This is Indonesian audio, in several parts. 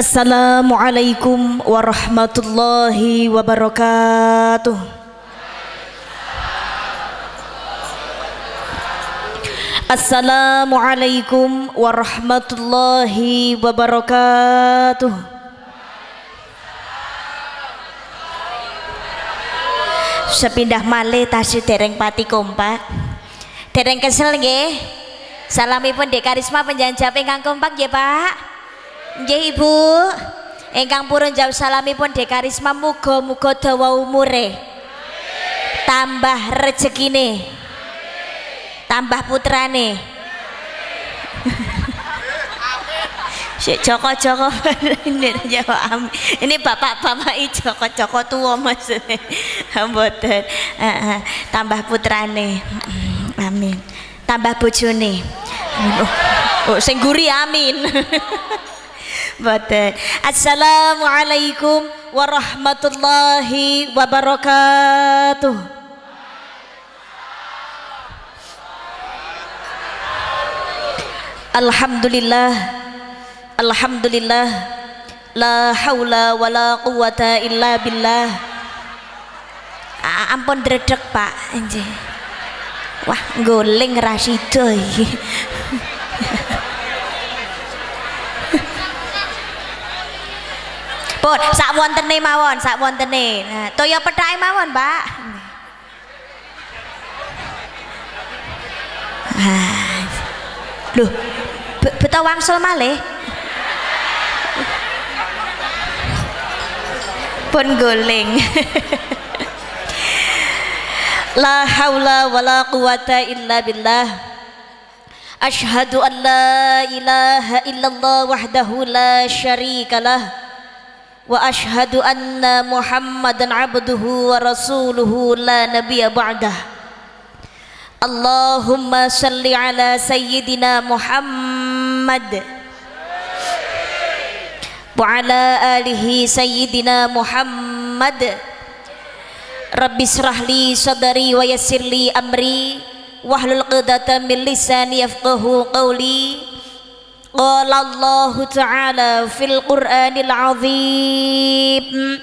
Assalamualaikum warahmatullahi wabarakatuh. Assalamualaikum warahmatullahi wabarakatuh. Sepindah malih tasih dereng pati kompak. Dereng kesel nggih. Salamipun Dek Karisma penjanjap ingkang kompak nggih, Pak. Nggih, Ibu. Ingkang purun jawab salamipun Dek Karisma muga-muga dawa umure. Tambah rezekine. Tambah putrane. Si Joko-Joko amin. Ini bapak-bapak Joko-Joko tua maksudnya. Mboten. Tambah putrane. Amin. Tambah bojone. Oh, oh sing guri amin. Mboten. Assalamualaikum warahmatullahi wabarakatuh. Alhamdulillah Alhamdulillah La haula wa la quwata illa billah ah, Ampun dredeg pak Anjir. Wah goleng Rasido Pun sak wontene mawon sak wontene nah, toya pethake mawon Pak Ah. Loh, be- beto wangsul malih. Pun goleng. La haula wala quwata illa billah. Ashhadu an la ilaha illallah wahdahu la syarika lah. Wa ashhadu anna Muhammadan abduhu wa rasuluhu la nabiyya ba'dah. Allahumma salli ala sayyidina Muhammad wa ala alihi sayyidina Muhammad Rabbi israh li sadri wa yassir li amri wahlul 'uqdatam min lisani yafqahu qawli Qala Allah Ta'ala fil Qur'anil 'azim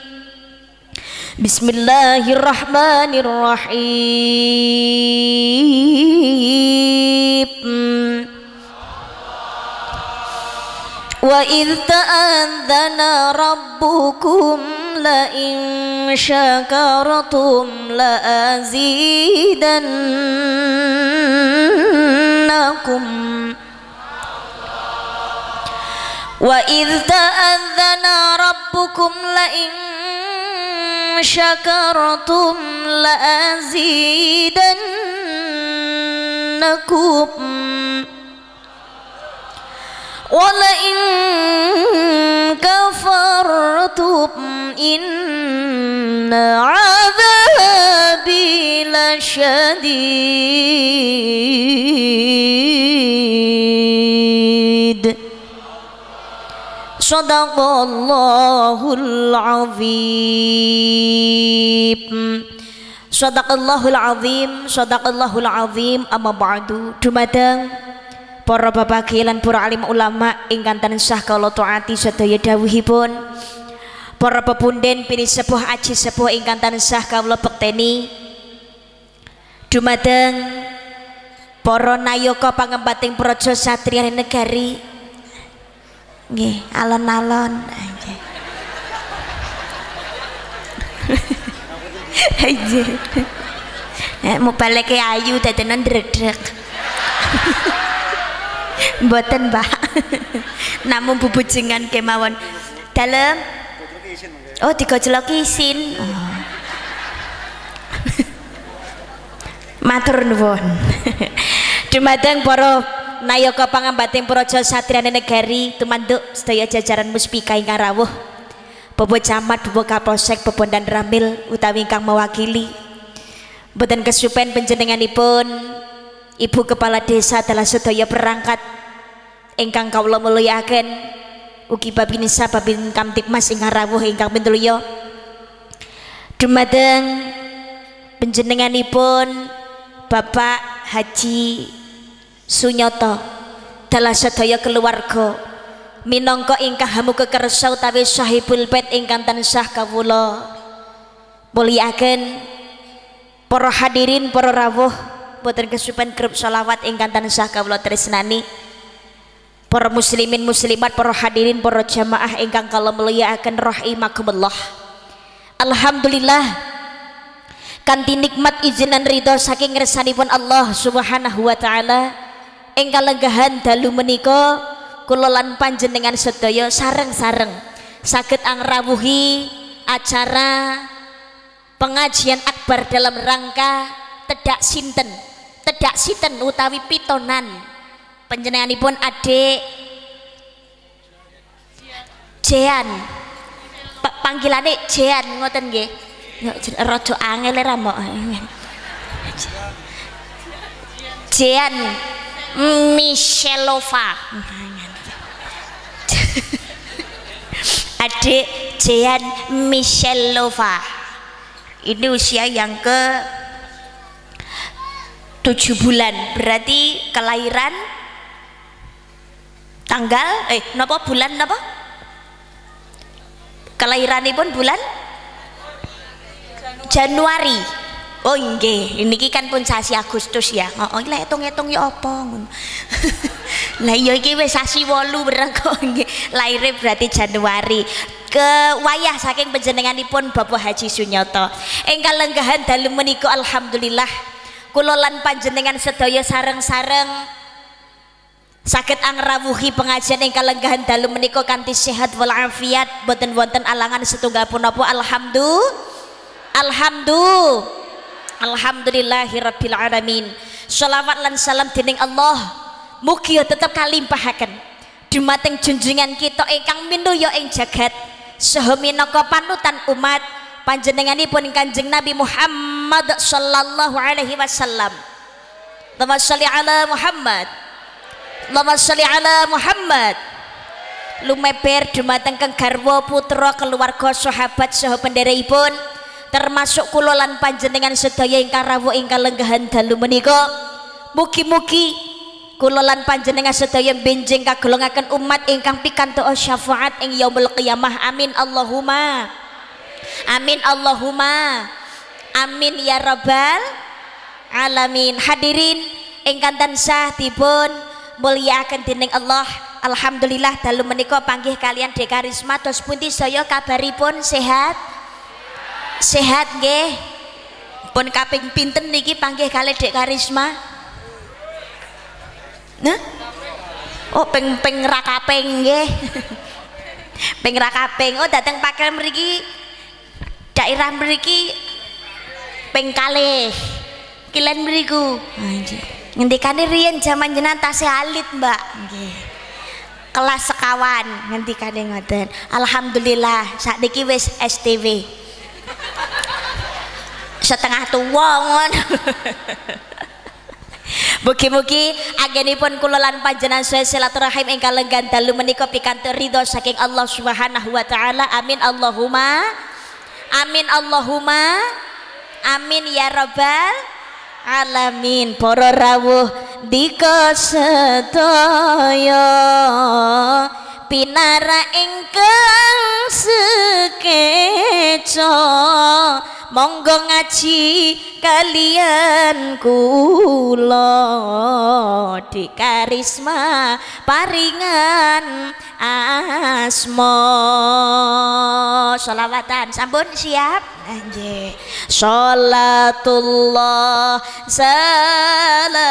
Bismillahirrahmanirrahim Wa idh ta'adzana rabbukum la in syakartum la azidannakum Wa idh ta'adzana rabbukum la in syakartum la Sadaqallahul azim. Sadaqallahul azim Sadaqallahul azim. Amma ba'du. Dumadang Para bapak lan para alim ulama ingkang tansah kala taati sedaya dawuhipun. Para pepunden pilih sepuh aji sepuh ingkang tansah kawula bekteni Dumadang Para nayaka pangembating praja satriya negari Nggih, alon-alon. Aja. Nek mau balik ayu dadenan dredeg. Mboten, Mbak. Namun bubujengan kemawon. Dalem. Oh, digojloki isin. Oh. Matur nuwun. Dumateng para nayaka pangambating praja satriane negari tumanduk sedaya jajaran muspika ingkang rawuh. Bobo Camat, Bobo Kapolsek, dan Ramil utawi ingkang mewakili. Boten kesupen panjenenganipun Ibu Kepala Desa adalah sedaya perangkat ingkang kawula mulyakaken. Ugi babinisa babin Kamtipmas ingkang rawuh ingkang pintulya dumateng panjenenganipun Bapak Haji Sunyoto dalah sedaya keluarga minangka ingkang hamu kekersa utawi sahibul bait ingkang tansah kawula. Mulyakaken para hadirin para rawuh boten kesupen grup sholawat ingkang tansah kawula tresnani. Para muslimin muslimat para hadirin para jamaah ingkang kala mulyakaken rahimakumullah. Alhamdulillah kanthi nikmat izinan ridho saking ngersanipun Allah Subhanahu wa taala ingkang lenggahan dalu menika kula lan panjenengan sedaya sareng-sareng saged angrawuhi acara pengajian akbar dalam rangka tedak sinten? Tedak sinten utawi pitonan? Panjenenganipun adik Jean. Panggilane Jean ngoten nggih? Rada angel ra mok Jean Michelova adik Jean Michelova ini usia yang ke tujuh bulan. Berarti kelahiran tanggal eh napa? Bulan napa? Kelahiranipun bulan? Januari Oh ini kan pun sasi Agustus ya. Oh, oh lah hitung-hitung ya apa Lah iya iki sasi 8 bareng kok nggih. Berarti Januari. Ke wayah saking panjenenganipun Bapak Haji Sunyata. Engkang lenggahan dalu menika alhamdulillah kula lan panjenengan sedaya sareng-sareng sakit angrawuhi pengajian ingkang lenggahan dalu menika kanthi sehat walafiat boten wonten alangan setunggal punapa alhamdulillah alhamdulillah Alhamdulillahirabbil alamin. Lan salam dening Allah mugi tetep kalimpahaken dumateng junjungan kita ingkang minuya ing jagat saha minangka panutan umat panjenenganipun Kanjeng Nabi Muhammad sallallahu alaihi wasallam. Allahumma shalli ala Muhammad. Allahumma shalli ala Muhammad. Lumeber dumateng kang garwa putra keluarga sahabat saha penderehipun termasuk kula lan panjenengan sedaya ingkang rawuh ingkang lenggahan dalu menika. Mugi-mugi kula lan panjenengan sedaya benjing kagolongaken umat ingkang pikantuk syafaat ing yaumul qiyamah. Amin Allahumma. Amin Allahumma. Amin ya rabbal alamin. Hadirin ingkang tansah dipun mulyakaken dening Allah. Alhamdulillah dalu menika panggih kalian Dekarisma. Tos pundi saya kabaripun sehat sehat nggih. Pun kaping pinten niki panggih kali Dek Karisma? Nah oh peng peng rakapeng nggih. Peng rakapeng oh datang pakai mriki. Daerah mriki peng kalih. Kilen mriku. Ngendikane riyen jaman jenengan tasih alit mbak. Nggih. Kelas sekawan ngendikane ngoten. Alhamdulillah saat niki wis STW setengah tua ngono Mugi-mugi agenipun kula lan panjenengan saya silaturahim ingkang lenggan dalu menika pikantuk ridho saking Allah Subhanahu wa taala. Amin Allahumma. Amin Allahumma. Amin ya rabbal alamin. Para rawuh dika sedaya pinara ingkang sekeco. Monggo ngaji kalian kula. Di karisma paringan asmo sholawatan sampun siap? Anjir. Sholatullah salamullah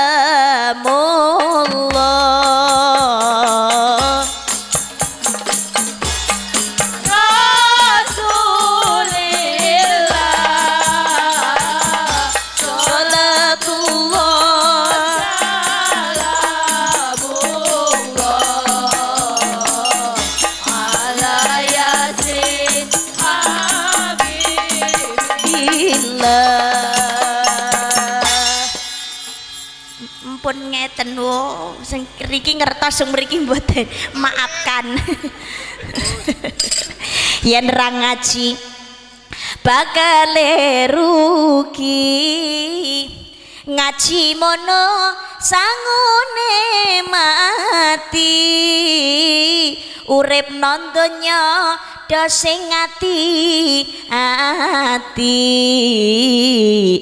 ngertos sing mriki mboten? Maafkan. Yen ra ngaji bakal rugi ngaji mono sangune mati. Urip nondonya dosing ati ati.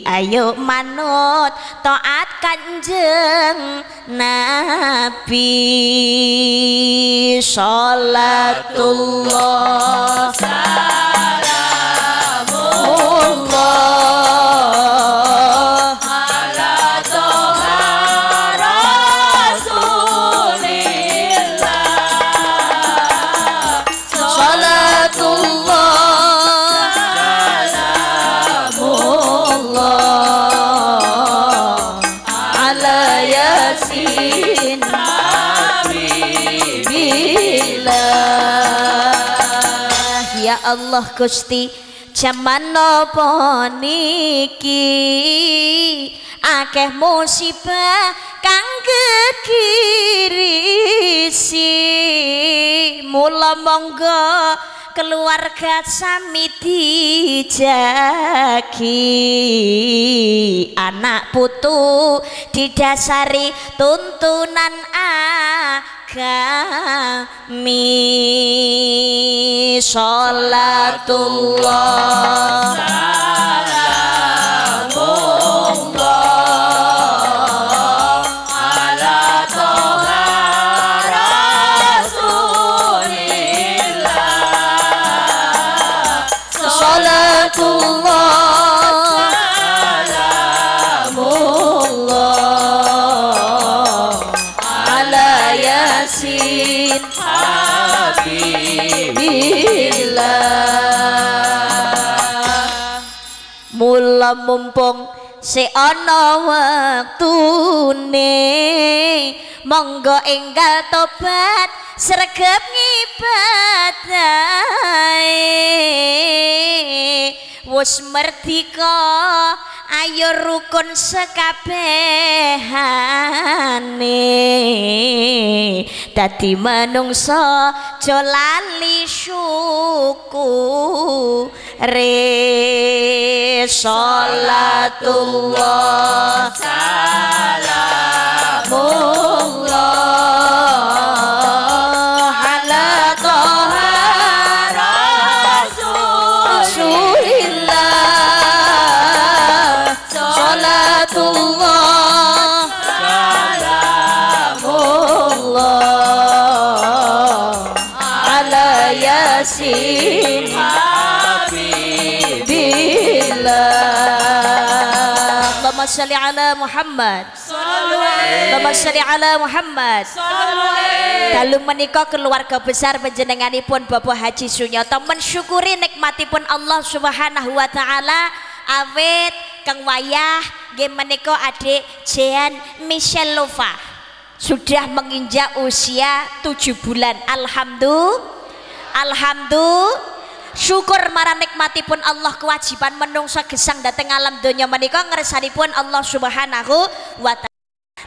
Ayo manut taat kanjeng nabi. Salatullah. Salamullah Allah Gusti jaman nopo niki akeh musibah kang kekirisi mula monggo keluarga sami dijagi. Anak putu didasari tuntunan kami. Sholatullah mumpung si ana wektune monggo enggal tobat sregep ngibadahe. Wis merdika ayo rukun sekabehane dadi manungsa aja lali syukure sholatullah salamun ala Muhammad. Allahumma salli ala Muhammad. Dalu menika keluarga besar panjenenganipun Bapak Haji Sunyata mensyukuri nikmatipun Allah Subhanahu wa taala. Awet kang wayah nggih menika adik Jean Michelle Lova sudah menginjak usia 7 bulan. Alhamdulillah alhamdulillah syukur marang nikmatipun Allah kewajiban menungsa gesang dateng alam donya menika ngersanipun Allah Subhanahu wa taala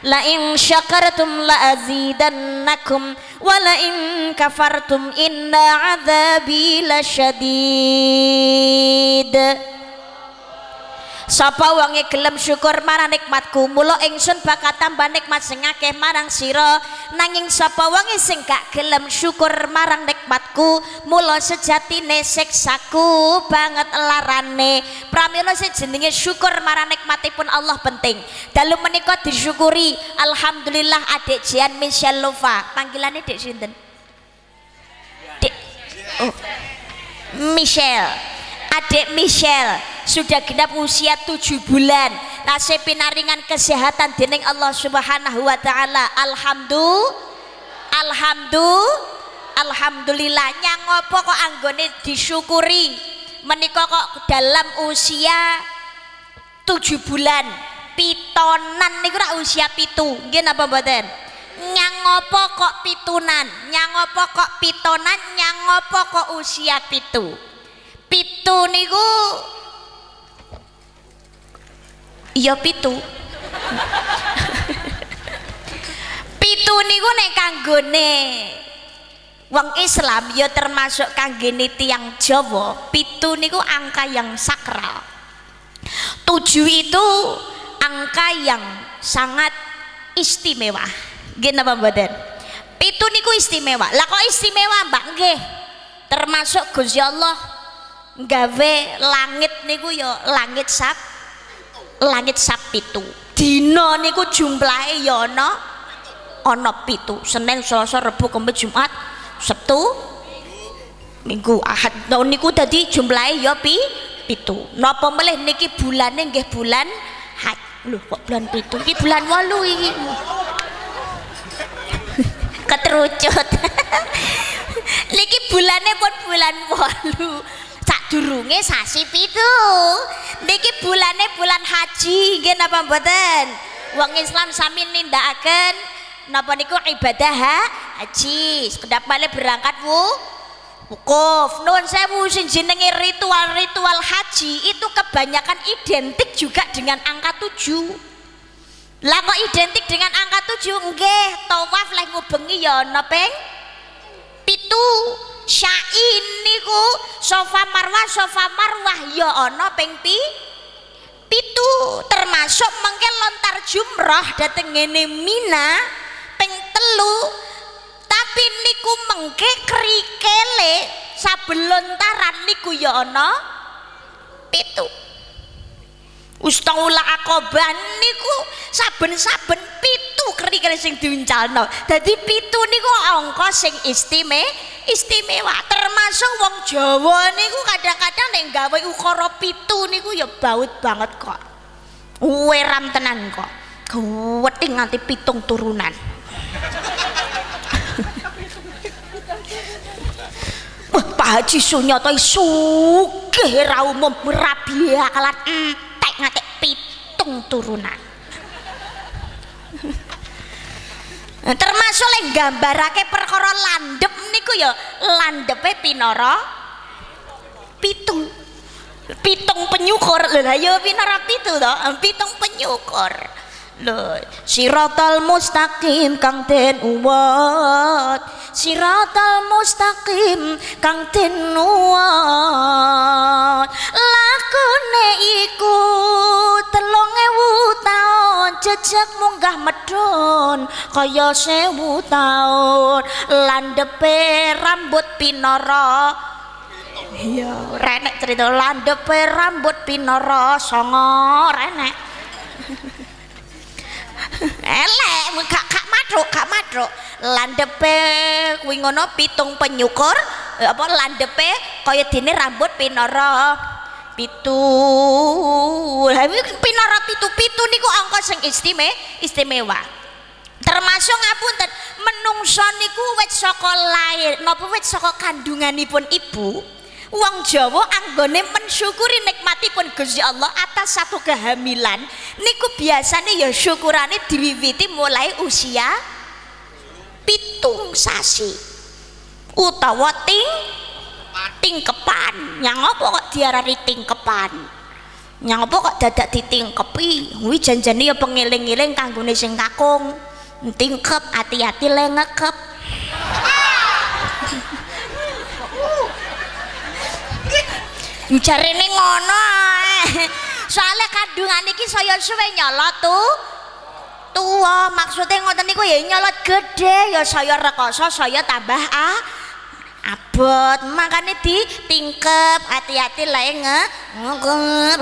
La in syakartum la azidannakum wa la in kafartum inna adzabi lasyadid Sapa wonge gelem syukur marang nikmatku mula ingsun bakal tambah nikmat sing akeh marang sira. Nanging sapa wonge sing gak gelem syukur marang nikmatku mula sejatine siksaku banget larane. Pramila sing jenenge syukur marang nikmatipun Allah penting. Dalu menika disyukuri. Alhamdulillah adik Jian Michelle Lova. Panggilannya Dek sinten? Dek oh. Michelle adik Michelle sudah genap usia tujuh bulan. Nasib pinaringan kesehatan dening Allah subhanahu wa ta'ala. Alhamdulillah alhamdulillah. Alhamdulillah nyangopo kok anggone disyukuri? Menika kok dalam usia tujuh bulan. Pitonan niku rak usia pitu. Nggih napa mboten? Nyangopo kok pitunan? Nyangopo kok pitonan? Nyangopo kok usia pitu pitu niku. Iya pitu. Pitu niku nek kanggone wong Islam ya termasuk kanggene tiang Jawa pitu niku angka yang sakral. Tujuh itu angka yang sangat istimewa. Gini apa mboten? Pitu niku istimewa. Lah kok istimewa mbak? Nggih. Termasuk Gusti Allah gawe langit niku ya langit sab langit sab pitu. Dina niku jumlahe ya ana ana pitu. Senin Selasa Rabu Kamis Jumat Sabtu Minggu Ahad. Nah, niku tadi jumlahe ya pi pitu. Napa melih niki bulane nggih bulan haji Loh kok bulan pitu? Iki bulan walu iki. Keterucut niki bulane pun bulan walu durunge sasi pitu niki bulane bulan haji nggih napa mboten? Wong Islam sami nindakaken napa niku ibadah haji. Sekedap malih berangkat wu. Wukuf. Nuwun sewu sing jenenge ritual-ritual haji itu kebanyakan identik juga dengan angka tujuh. Lah kok identik dengan angka tujuh? Nggih tawaf leh ngubengi ya ana ping pitu syain niku sofa marwah sofa marwah ya ana ping pi? Pitu. Termasuk mengke lontar jumroh dateng ngene Mina ping telu. Tapi niku mengke krikele saben lontaran niku ya ana pitu Ustaula akoban niku saben-saben pitu kerikil sing diuncalno. Dadi pitu niku angka sing istime istimewa. Termasuk wong Jawa niku kadang-kadang nek gawe ukara pitu niku ya baut banget kok. Weram tenan kok. Gaweti nganti pitung turunan. Wah, Pak Haji Sunyata sugih ra umum rabi akalan entek pitung turunan. termasuk lek gambarake perkara landep niku ya landepe pinara pitung. Pitung penyukur. Lho ya pinara pitu to? Pitung penyukur lho siratal mustaqim kang den uwat. Siratal mustaqim kang den uwat. Lakune iku telung ewu taun jejak munggah medun kaya sewu taun. Landepe rambut pinara. Iya renek cerita. Landepe rambut pinara songo renek elek gak gak madruk gak madruk. Landepe kuwi ngono pitung penyukur apa landepe kaya dene rambut pinara. Pitu. Pinara pitu pitu niku angka sing istime istimewa. Termasuk ngapunten menungso niku wit saka lair napa wit saka kandunganipun ibu Wong Jawa anggone mensyukuri nikmatipun Gusti Allah atas satu kehamilan. Niku biasanya ya syukurane diwiwiti mulai usia pitung sasi. Utawa ting tingkepan. Yang apa kok diarani tingkepan? Yang apa kok dadak ditingkepi? Kuwi janjane ya pengiling-iling kanggone sing kakung. Tingkep hati-hati le jarene ngono soalnya kandungan iki saya suwe nyolot tuh tua maksudnya ngoten niku ya nyolot gede ya saya rekoso saya tambah ah abot. Makanya di tingkep hati-hati lah nge ngekep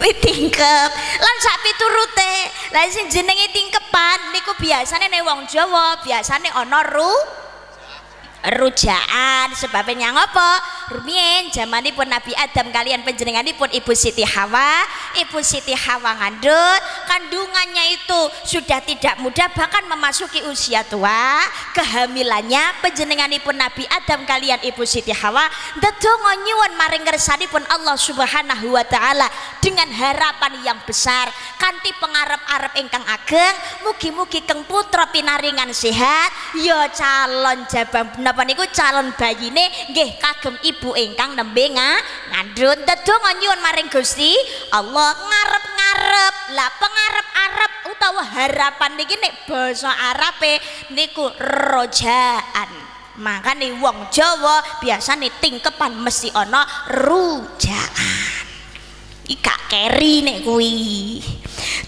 wih tingkep. Lan sapi turute lan sing jenenge tingkepan niku biasanya nih wong Jawa biasanya ono ru rujaan sebabnya apa rumiyin zamanipun Nabi Adam kalian penjenenganipun Ibu Siti Hawa. Ibu Siti Hawa ngandut kandungannya itu sudah tidak mudah bahkan memasuki usia tua. Kehamilannya penjenenganipun Nabi Adam kalian Ibu Siti Hawa ndedonga nyuwun maring ngersanipun Allah Subhanahu wa taala dengan harapan yang besar. Kanthi pengarep-arep ingkang ageng mugi-mugi keng putra pinaringan sehat. Ya calon jabang napa niku calon bayine nggih kagem ibu ingkang nembe ngandhut ndedonga nyuwun maring Gusti Allah ngarep-ngarep lah pengarep-arep utawa harapan niki nek basa Arabe niku rojaan. Makanya wong Jawa biasanya tingkepan mesti ana rujaan. Ika keri nek kuwi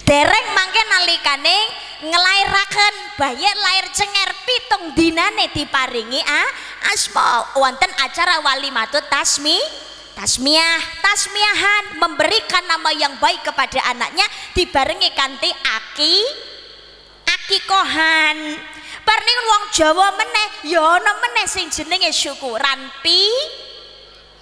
dereng mangke nalikane ngelairaken bayi lahir cenger pitung dinane diparingi ah asma wonten acara walimatut tasmi tasmiah. Tasmiahan memberikan nama yang baik kepada anaknya dibarengi kanti aki aki kohan. Parning wong Jawa meneh ya ana meneh sing jenenge syukuran pi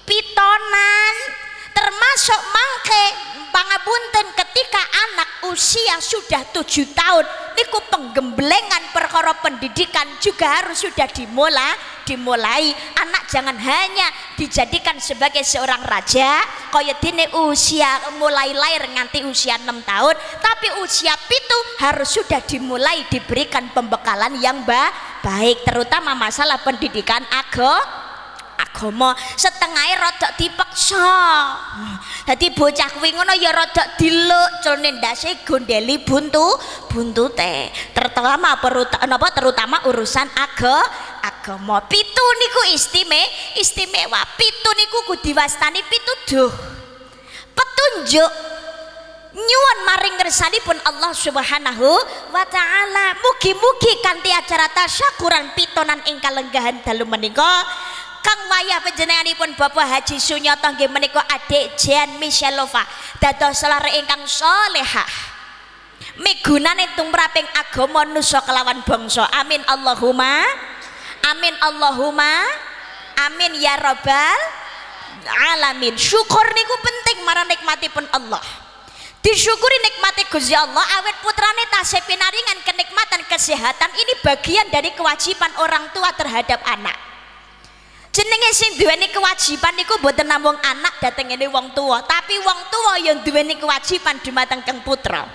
pitonan termasuk mangke pangapunten ketika anak usia sudah tujuh tahun. Niku penggemblengan perkara pendidikan juga harus sudah dimulai dimulai. Anak jangan hanya dijadikan sebagai seorang raja kaya dini usia mulai lahir nganti usia enam tahun tapi usia pitu harus sudah dimulai diberikan pembekalan yang baik terutama masalah pendidikan agama agama setengah rodok dipaksa. Dadi bocah kuwi ngono ya rodok diluk celene ndase gondeli buntu buntute terutama napa terutama urusan aga agama. Pitu niku istime istimewa. Pitu niku kudu diwastani pituduh petunjuk nyuwun maring pun Allah Subhanahu wa taala. Mugi-mugi kanthi acara tasyakuran pitonan ingkang lenggahan dalu menika kang wayah panjenenganipun Bapak Haji Sunyata nggih menika adik Jan Michelova dados selare ingkang salehah. Migunane tumraping agama nusa kelawan bangsa. Amin Allahumma amin Allahumma amin ya rabbal alamin. Syukur niku penting marang nikmatipun Allah. Disyukuri nikmati Gusti Allah awet putrane tasih pinaringan kenikmatan kesehatan ini bagian dari kewajiban orang tua terhadap anak jenenge sing duweni kewajiban niku mboten namung anak dateng ini wong tua tapi wong tua yang duweni kewajiban dumateng kang putra.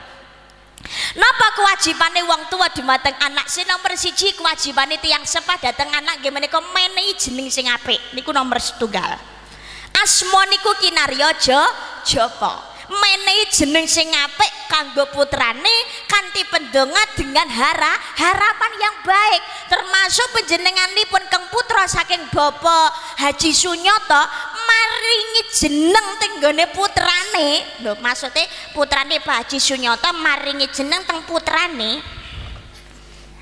Napa kewajibannya wong tua dumateng anak? Sing nomor siji kewajibane tiyang sepah dateng anak nggih menika menehi jeneng sing apik. Niku nomor setunggal. Asma niku kinarya japa menehi jeneng sing apik kanggo putrane kanthi pendonga dengan hara harapan yang baik. Termasuk panjenenganipun keng putra saking Bapak Haji Sunyoto maringi jeneng tenggone putrane. Lho maksudnya putrane Pak Haji Sunyoto maringi jeneng teng putrane.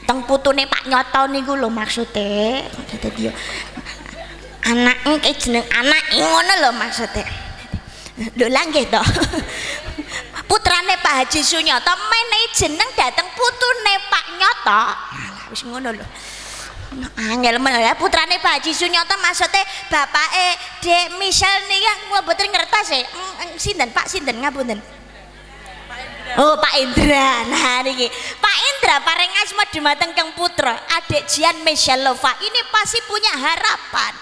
Teng putune Pak Nyoto niku lho maksudnya. Dadi anak jeneng anak ngono lho maksudnya lho langgih to putrane Pak Haji Sunyata menehi jeneng dateng putune Pak Nyoto wis ngono lho. Angel men ya putrane Pak Haji Sunyata maksudnya bapake Dek Michelle niki kula mboten ngertos e. Sinten Pak sinten ngapunten? Oh Pak Indra, nah niki. Pak Indra paring asma dumateng Kang Putra, adik Jian Michelle Lova. Ini pasti punya harapan.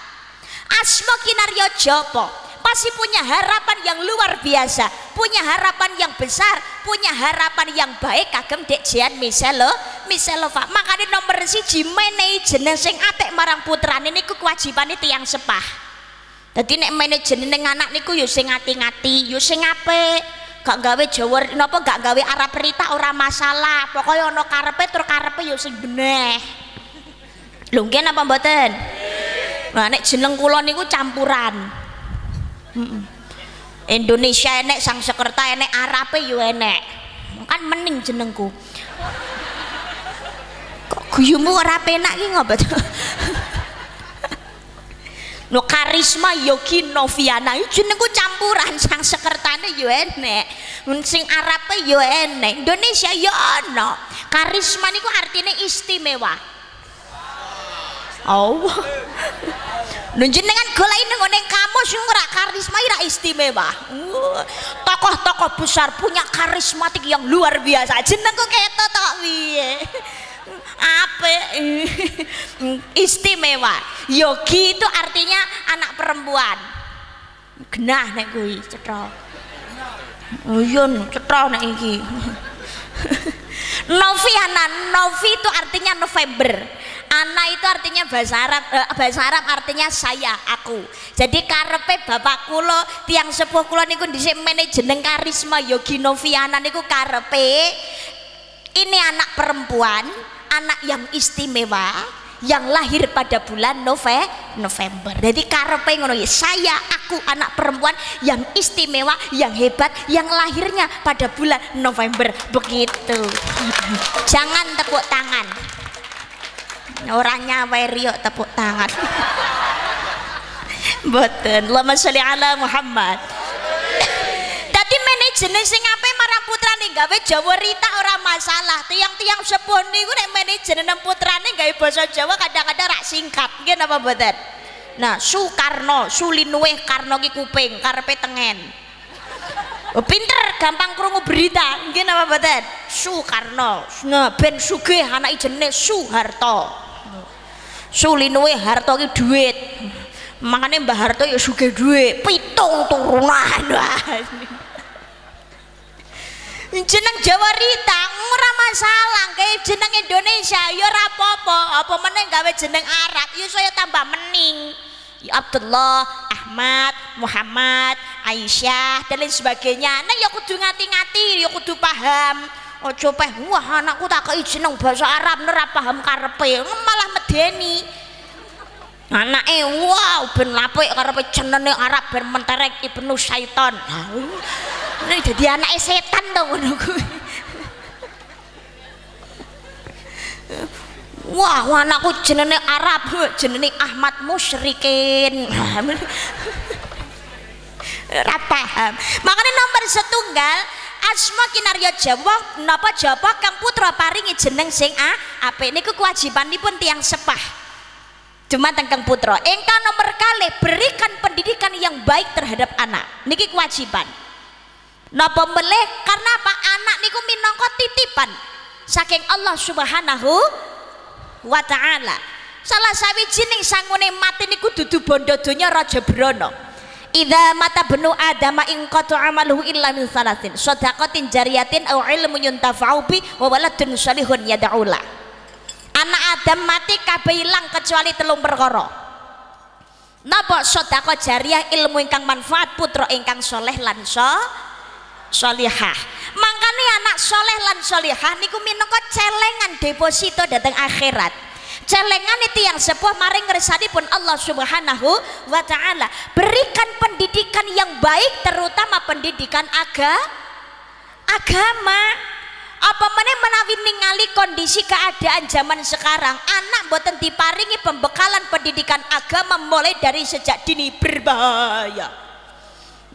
Asma kinaryo jopo, pasti punya harapan yang luar biasa punya harapan yang besar punya harapan yang baik kagem dek jian miselo miselova makanya nomor siji menehi jeneng sing apik marang putrane niku kewajiban itu yang sepah. Jadi nek menehi jeneng anak niku yo sing ngati-ngati yo sing apik. Gak gawe Jawa napa gak gawe Arab Rita ora masalah. Pokoknya ono karepe tur karepe yo sing beneh lho apa mboten? Nah, nek jeneng kula niku campuran Indonesia enek sang sekerta enek Arabe yo enek. Kan mening jenengku. Kok guyumu ora penak ki ngopo no karisma Yogi Noviana jenengku campuran. Sang sekertane yo enek. Sing Arabe yo enek. Indonesia yo ono. Karisma niku artinya istimewa oh Nun jenengan golek ning ngene kamus ora karisma ora istimewa. Tokoh-tokoh besar punya karismatik yang luar biasa. Jenengku keto tok piye? Apa istimewa. Yogi itu artinya anak perempuan. Genah nek cetha. Oh iya cetha nek iki. Noviana, Novi itu artinya November Ana itu artinya bahasa Arab eh, bahasa Arab artinya saya aku jadi karepe bapak kulo tiang sepuh kulo niku dhisik jeneng karisma Yogi Noviana niku karepe ini anak perempuan anak yang istimewa yang lahir pada bulan Nove November. Jadi karepe ngono ya, saya aku anak perempuan yang istimewa, yang hebat, yang lahirnya pada bulan November. Begitu. Jangan tepuk tangan. Orangnya wae tepuk tangan. Boten. Allahumma sholli ala Muhammad. Dadi manajemen sing ape marang putrane gawe Jawa Rita ora masalah. Tiang-tiang sepuh niku nek manajemen putrane gawe basa Jawa kadang-kadang rak singkat. Nggih napa boten? Nah, Sukarno, Sulinuweh Karno ki kuping, karepe tengen. Oh, pinter, gampang krungu berita. Nggih napa boten? Sukarno. Nah, ben sugih anak jenenge Suharto. Sulinuweh Harto ki dhuwit makanya Mbah Harto ya suka duit. Pitung turunan jeneng Jawa Rita ora masalah. Kayak jeneng Indonesia ya rapopo apa meneng gawe jeneng Arab? Ya saya tambah mening. Ya Abdullah, Ahmad, Muhammad, Aisyah dan lain sebagainya. Nah ya kudu ngati-ngati ya kudu paham ojo peh wah anakku tak kei jeneng bahasa Arab ora paham karepe malah medeni anake wow ben apik karepe jenenge Arab ben menterek Ibnu Syaiton ini jadi anake setan to ngono kuwi Wah, anakku jenenge Arab, jenenge Ahmad Musyrikin. Ora paham. Makanya nomor setunggal asma kinarya Jawa napa Jawa Kang Putra paringi jeneng sing a? Apik niku kewajibanipun tiang sepah. Cuma tengkang putra. Engkau nomor kali berikan pendidikan yang baik terhadap anak. Niki kewajiban. Napa meleh karena apa? Anak niku minangka titipan. Saking Allah subhanahu wa ta'ala. Salah sawijining sangune mati niku dudu bondo donya raja brono Idza mata benu adama in qata amaluhu illa min salatin sadaqatin jariyatin aw ilmun yuntafa'u bi wa waladun salihun yad'ula. Anak Adam mati kabeh ilang kecuali telung perkara. Napa sedekah jariah ilmu ingkang manfaat putra ingkang soleh lan so solihah. Makanya anak soleh lan solihah niku minangka celengan deposito datang akhirat celengan itu yang sebuah maring pun Allah subhanahu wa ta'ala. Berikan pendidikan yang baik terutama pendidikan aga, agama. Apa mana menawi ningali kondisi keadaan zaman sekarang? Anak boten diparingi pembekalan pendidikan agama mulai dari sejak dini berbahaya.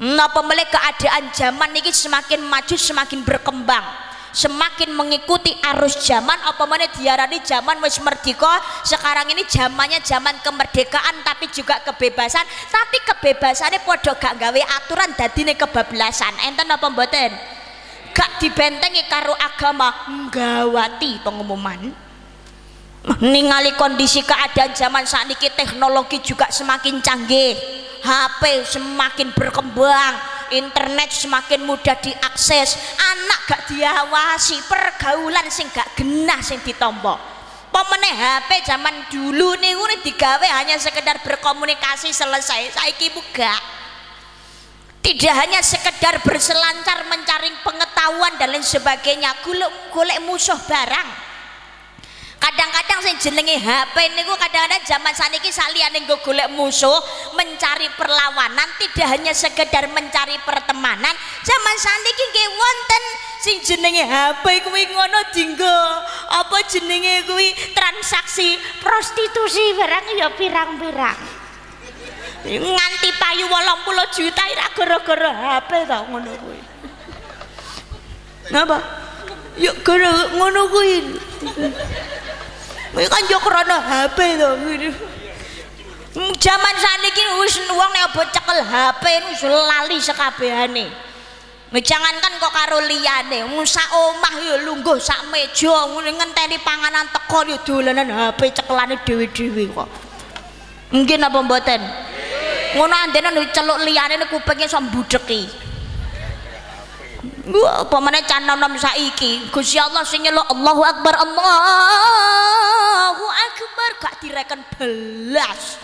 Napa mulai keadaan zaman ini semakin maju semakin berkembang semakin mengikuti arus zaman. Apa mana diarani zaman wis merdeka? Sekarang ini zamannya zaman kemerdekaan tapi juga kebebasan. Tapi kebebasannya podo gak gawe aturan dadine kebablasan. Enten apa mboten? Gak dibentengi karo agama. Nggawati pengumuman. Ningali kondisi keadaan zaman saat ini teknologi juga semakin canggih HP semakin berkembang internet semakin mudah diakses anak gak diawasi pergaulan sing gak genah sing ditombok pemeneh HP zaman dulu nih ini digawe hanya sekedar berkomunikasi selesai saiki buka tidak hanya sekedar berselancar mencari pengetahuan dan lain sebagainya golek musuh barang kadang-kadang saya jenenge HP niku kadang-kadang zaman saniki saliyane nggo golek musuh mencari perlawanan tidak hanya sekedar mencari pertemanan zaman saniki nggih wonten sing jenenge HP kuwi ngono dinggo apa jenenge kuwi transaksi prostitusi barang ya pirang-pirang nganti payu 80 juta ora gara-gara HP ta ngono kuwi. Napa? Yuk gara ngono kuwi. Kuwi kan yo krana HP to. Zaman saniki wis wong nek opo cekel HP wis lali sekabehane. Jangankan kok karo liyane, sak omah ya lungguh sak meja ngenteni panganan teko ya dolanan HP cekelane dhewe-dhewe kok. Mungkin apa mboten? ngono andene celuk liyane kupinge iso mbudheki Apa meneh can nom saiki? Gusti Allah sing nyeluk Allahu Akbar Allahu Akbar gak direken belas.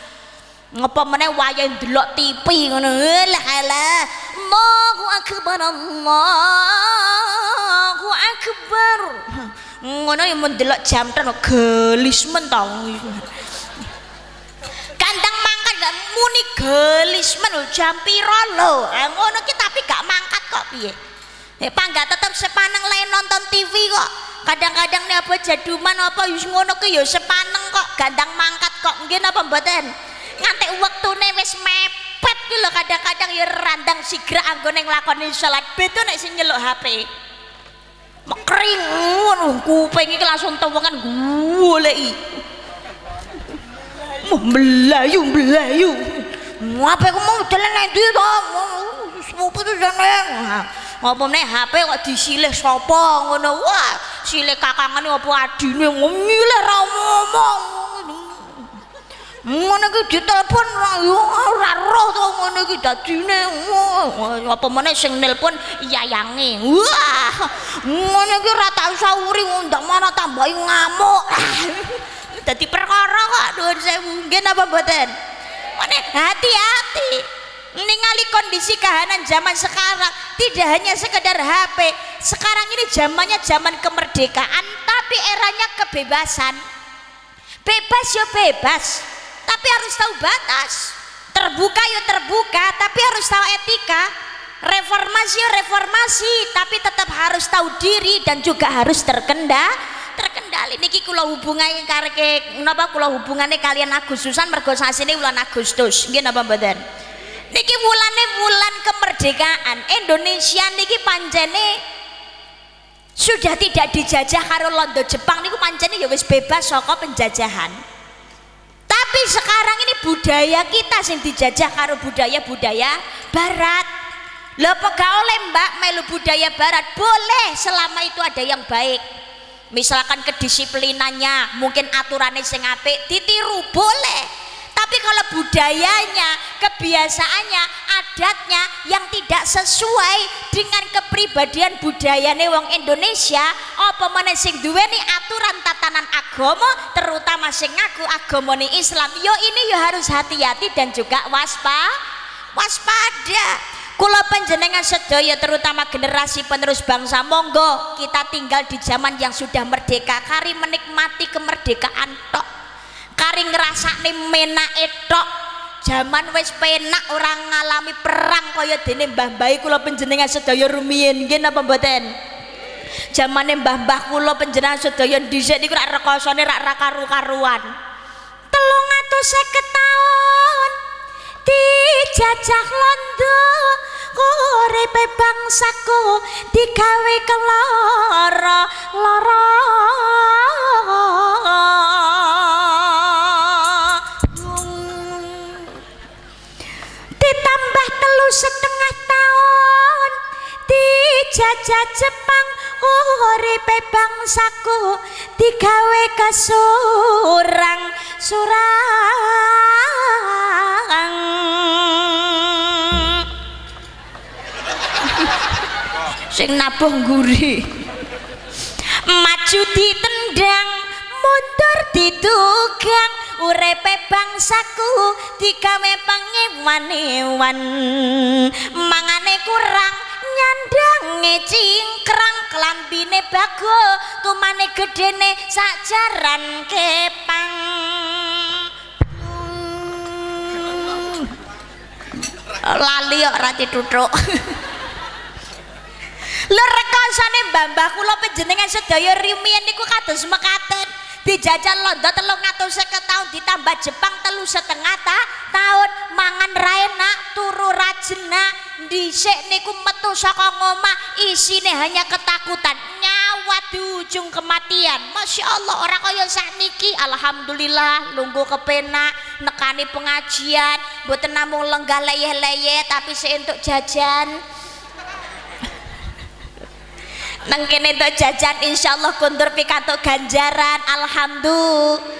Ngapa meneh wayah ndelok TV ngono? Lah lah Allahu Akbar Allahu Akbar. Ngono ya mun delok jam tenan gelis men to kandang mangkat gak muni gelis men jam piro lho? Ngono ki tapi gak mangkat kok piye Eh, pangga tetep sepaneng lain nonton TV kok. Kadang-kadang nih apa jaduman apa yus ngono ki ya sepaneng kok. Gandang mangkat kok. Nggih napa mboten? Ngantek wektune wis mepet ki lho kadang-kadang ya randang sigra anggone nglakoni salat. Beto nek sing nyeluk HP mekring ngono kuping iki langsung tewengan goleki. Melayu melayu apa aku mau jalan nanti to? Semua itu jalan nih HP kok disilih sopo ngono wah silih kakangane apa adine? Ngomile ra ngomong. Ngono ki ditelepon ora roh to ngono ki dadine. Apa meneh sing nelpon yayange wah ngono ki ora tau sauri ndak mana tambahi ngamuk. Dadi perkara kok nuwun sewu. Nggih napa mboten? Hati-hati ningali kondisi kahanan zaman sekarang tidak hanya sekedar HP sekarang ini zamannya zaman kemerdekaan tapi eranya kebebasan. Bebas ya bebas. Tapi harus tahu batas. Terbuka ya terbuka tapi harus tahu etika. Reformasi ya reformasi tapi tetap harus tahu diri dan juga harus terkendali terkendali. Niki kula hubungane karek napa kula hubungane kalian Agustusan mergo sasine bulan Agustus. Nggih napa mboten niki wulane wulan kemerdekaan. Indonesia niki panjene sudah tidak dijajah karo Londo Jepang. Niku pancene ya wis bebas saka penjajahan. Tapi sekarang ini budaya kita sing dijajah karo budaya-budaya barat. Apa gak oleh mbak melu budaya barat? Boleh selama itu ada yang baik. Misalkan kedisiplinannya mungkin aturannya sing apik ditiru boleh tapi kalau budayanya kebiasaannya adatnya yang tidak sesuai dengan kepribadian budayane wong Indonesia apa meneh sing duweni aturan tatanan agama terutama sing ngaku agamane Islam yo ini yo harus hati-hati dan juga waspa waspada. Kula panjenengan sedaya terutama generasi penerus bangsa monggo kita tinggal di zaman yang sudah merdeka kari menikmati kemerdekaan tok kari ngrasakne menake tok zaman wis penak orang ngalami perang kaya dene mbah-mbah kula panjenengan sedaya rumiyin. Nggih napa mboten? Zamane mbah-mbah kula panjenengan sedaya dhisik niku rak rekosane rak karu-karuan. 350 tahun dijajah londo uripe bangsaku digawe kelara lara setengah tahun. Dijajah Jepang uripe bangsaku. Digawe kesurang surang. Sing nabuh nguri. Maju ditendang mundur ditugang urepe bangsaku digawe pangewan-ewan mangane kurang nyandange cingkrang kelambine bago tumane gedene sajaran kepang. Lali kok ra dituthuk. Lho rekasane mbah-mbah kula panjenengan sedaya rumiyin niku kados mekaten dijajal londo telung atus seket tahun ditambah Jepang telu setengah ta, tahun. Mangan raena turu rajena dhisik niku metu saka ngomah isine hanya ketakutan. Nyawa di ujung kematian. Masya Allah orang kaya sakniki. Alhamdulillah lunggu kepenak nekani pengajian. Buat namung lenggah leyeh-leyeh tapi seentuk jajan nang kene tok jajan insyaallah kundur pikantuk ganjaran alhamdulillah.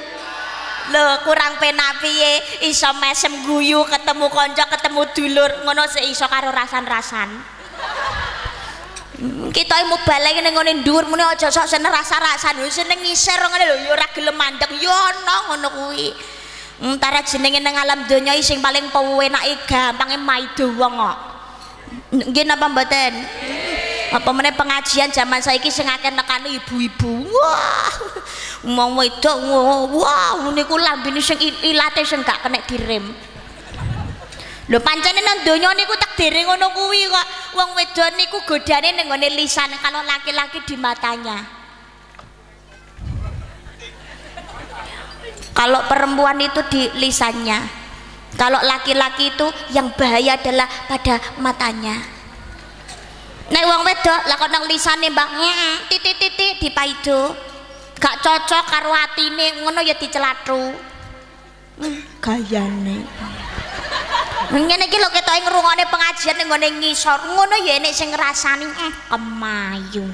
Lho kurang penak piye? Iso mesem guyu ketemu konco ketemu dulur. Ngono sik iso karo rasan-rasan. Hmm, kita mau balik ning ngene dhuwur muni aja sok seneng rasa-rasan. Seneng ngisir ngene lho yo ora gelem mandeg yo ono ngono kuwi. Entara jenenge nang alam donya sing paling pewenake gampange maido wong kok. Napa mboten? Apa meneh pengajian zaman saiki sing akeh nekani ibu-ibu? Wah wong wedok wah niku lambene sing ilate sing gak kena direm. Lho pancene nang donya niku takdire ngono kuwi kok. Wong wedok niku godane ning ngone lisan kalau laki-laki di matanya. Kalau perempuan itu di lisannya. Kalau laki-laki itu yang bahaya adalah pada matanya nek wong wedok lah kok nang lisane mbak? Titik titik dipaido gak cocok karo atine ngono ya dicelathu gayane. Ngene iki lho ketoke ngrungokne pengajian ning ngene ngisor. Ngono ya enek sing ngrasani eh kemayu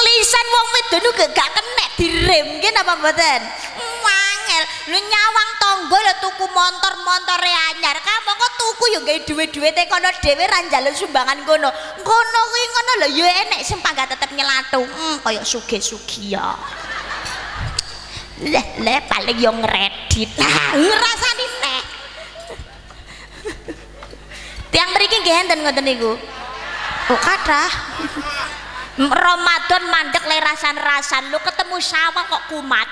lisan wong wedok gak kena direm nggih napa mboten? Angel lu nyawang tonggo lu tuku motor anyar. Kamu kok tuku ya gak duwe-duwe te kono dewe ranjalo sumbangan kono kono kuwi ngono lho ya enek sing pangga tetep nyelatu. Hmm, kaya suge-sugi ya. Leh leh paling yo ngredit. Ngrasani neh tiang mriki nggih enten ngoten niku? Oh kathah Ramadan mandek le rasan-rasan. Lu ketemu sawah kok kumat?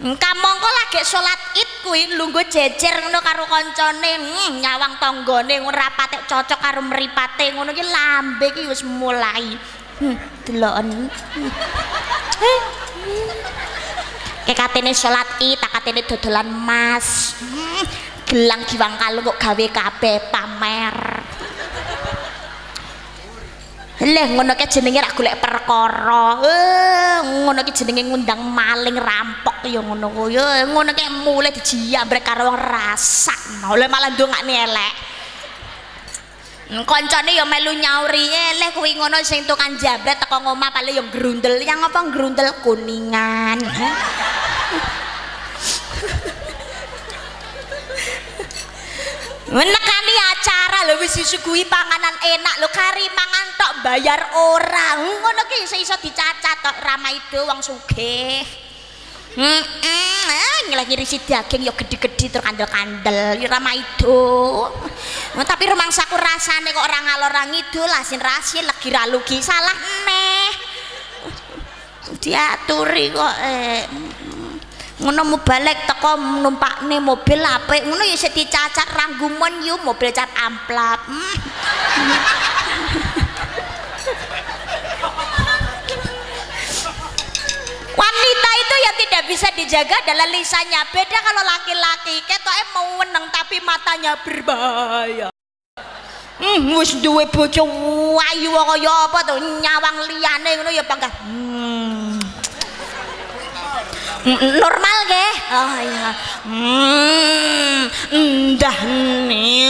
Kamangka lagi sholat id kuwi. Lungguh jejer ngono karo koncone. Hmm, nyawang tanggane ora patek cocok karo mripate. Ngono iki lambe iki wis mulai. Hmm, deloken. Hmm. katene sholat id tak katene dodolan hmm, gelang giwang kalung kok gawe kabeh pamer leh ngono ke jenenge ra golek perkara. Eh ngono ki jenenge ngundang maling rampok ya ngono ku. Ya ngono ke mulai dijambrek karo wong rasakno leh malah ndongakne elek. Koncone ya melu nyauri. Leh kuwi ngono sing tukang jambret teko ngomah paling ya grundel yang apa grundel kuningan menekani acara lho wis disuguhi panganan enak lho kari mangan tok bayar orang. Ngono ki iso iso dicacat tok ramai itu wong sugih. Hmm, hmm, eh, nyelah ngirisi daging ya gede-gede terus kandel-kandel ya ramai itu nah, tapi rumangsaku rasane kok orang ngalor itu lasin rasin lagi ralugi salah neh diaturi kok eh ngono balik teko numpakne mobil apik. Ngono ya sik dicacat ranggumon yo mobil cat amplap. Hmm. wanita itu yang tidak bisa dijaga adalah lisannya beda kalau laki-laki ketoknya mau menang tapi matanya berbahaya. Hmm, wis duwe bojo ayu kaya apa tuh nyawang liyane ngono ya panggah. Hmm normal ke oh iya hmm indah nih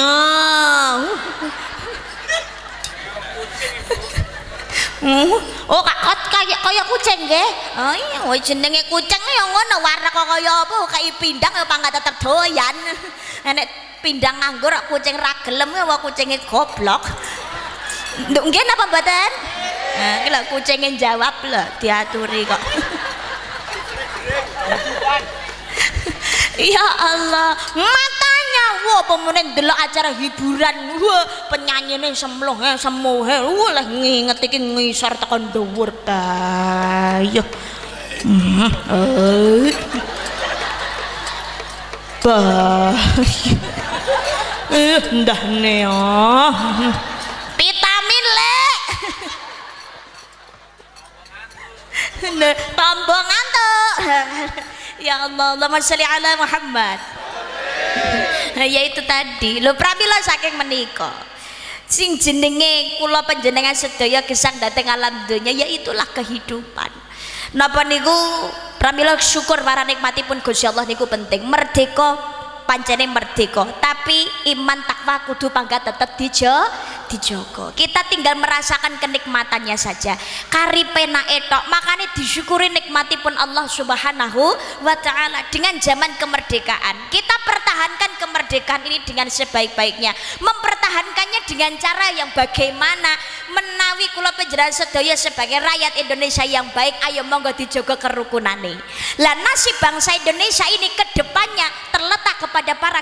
Oh kak kayak kayak kucing ke? Oh iya, woi jenenge kucing yang ngono warna kok kaya apa? Kayak pindang apa nggak tetap doyan? Enek pindang nganggur kucing ragelem ya wah kucingnya goblok. Nggih napa mboten? Nah, lho kucingnya jawab lho diaturi kok. Ya Allah matanya. Wah pemenang delok acara hiburan. Wah penyanyi ini semloh ya semuh wah lah nginget iki ngisar tekan dhuwur bayo hmm, eh. Bayo eh ndah vitamin tombongan tuh ya Allah Allahumma sholli ala Muhammad. Ya itu tadi. Lo pramila saking menika. Sing jenenge kula panjenengan sedaya gesang dateng alam dunia ya itulah kehidupan. Napa niku? Pramila syukur para nikmatipun Gusti Allah niku penting. Merdeka pancene merdeka. Tapi iman takwa kudu pangkat tetep dijo dijogo. Kita tinggal merasakan kenikmatannya saja. Kari pena etok makanya disyukuri nikmati pun Allah subhanahu wa ta'ala dengan zaman kemerdekaan. Kita pertahankan kemerdekaan ini dengan sebaik-baiknya. Mempertahankannya dengan cara yang bagaimana? Menawi kula penjelasan sedaya sebagai rakyat Indonesia yang baik ayo monggo dijogo kerukunane. Lah nasib bangsa Indonesia ini ke depannya terletak kepada para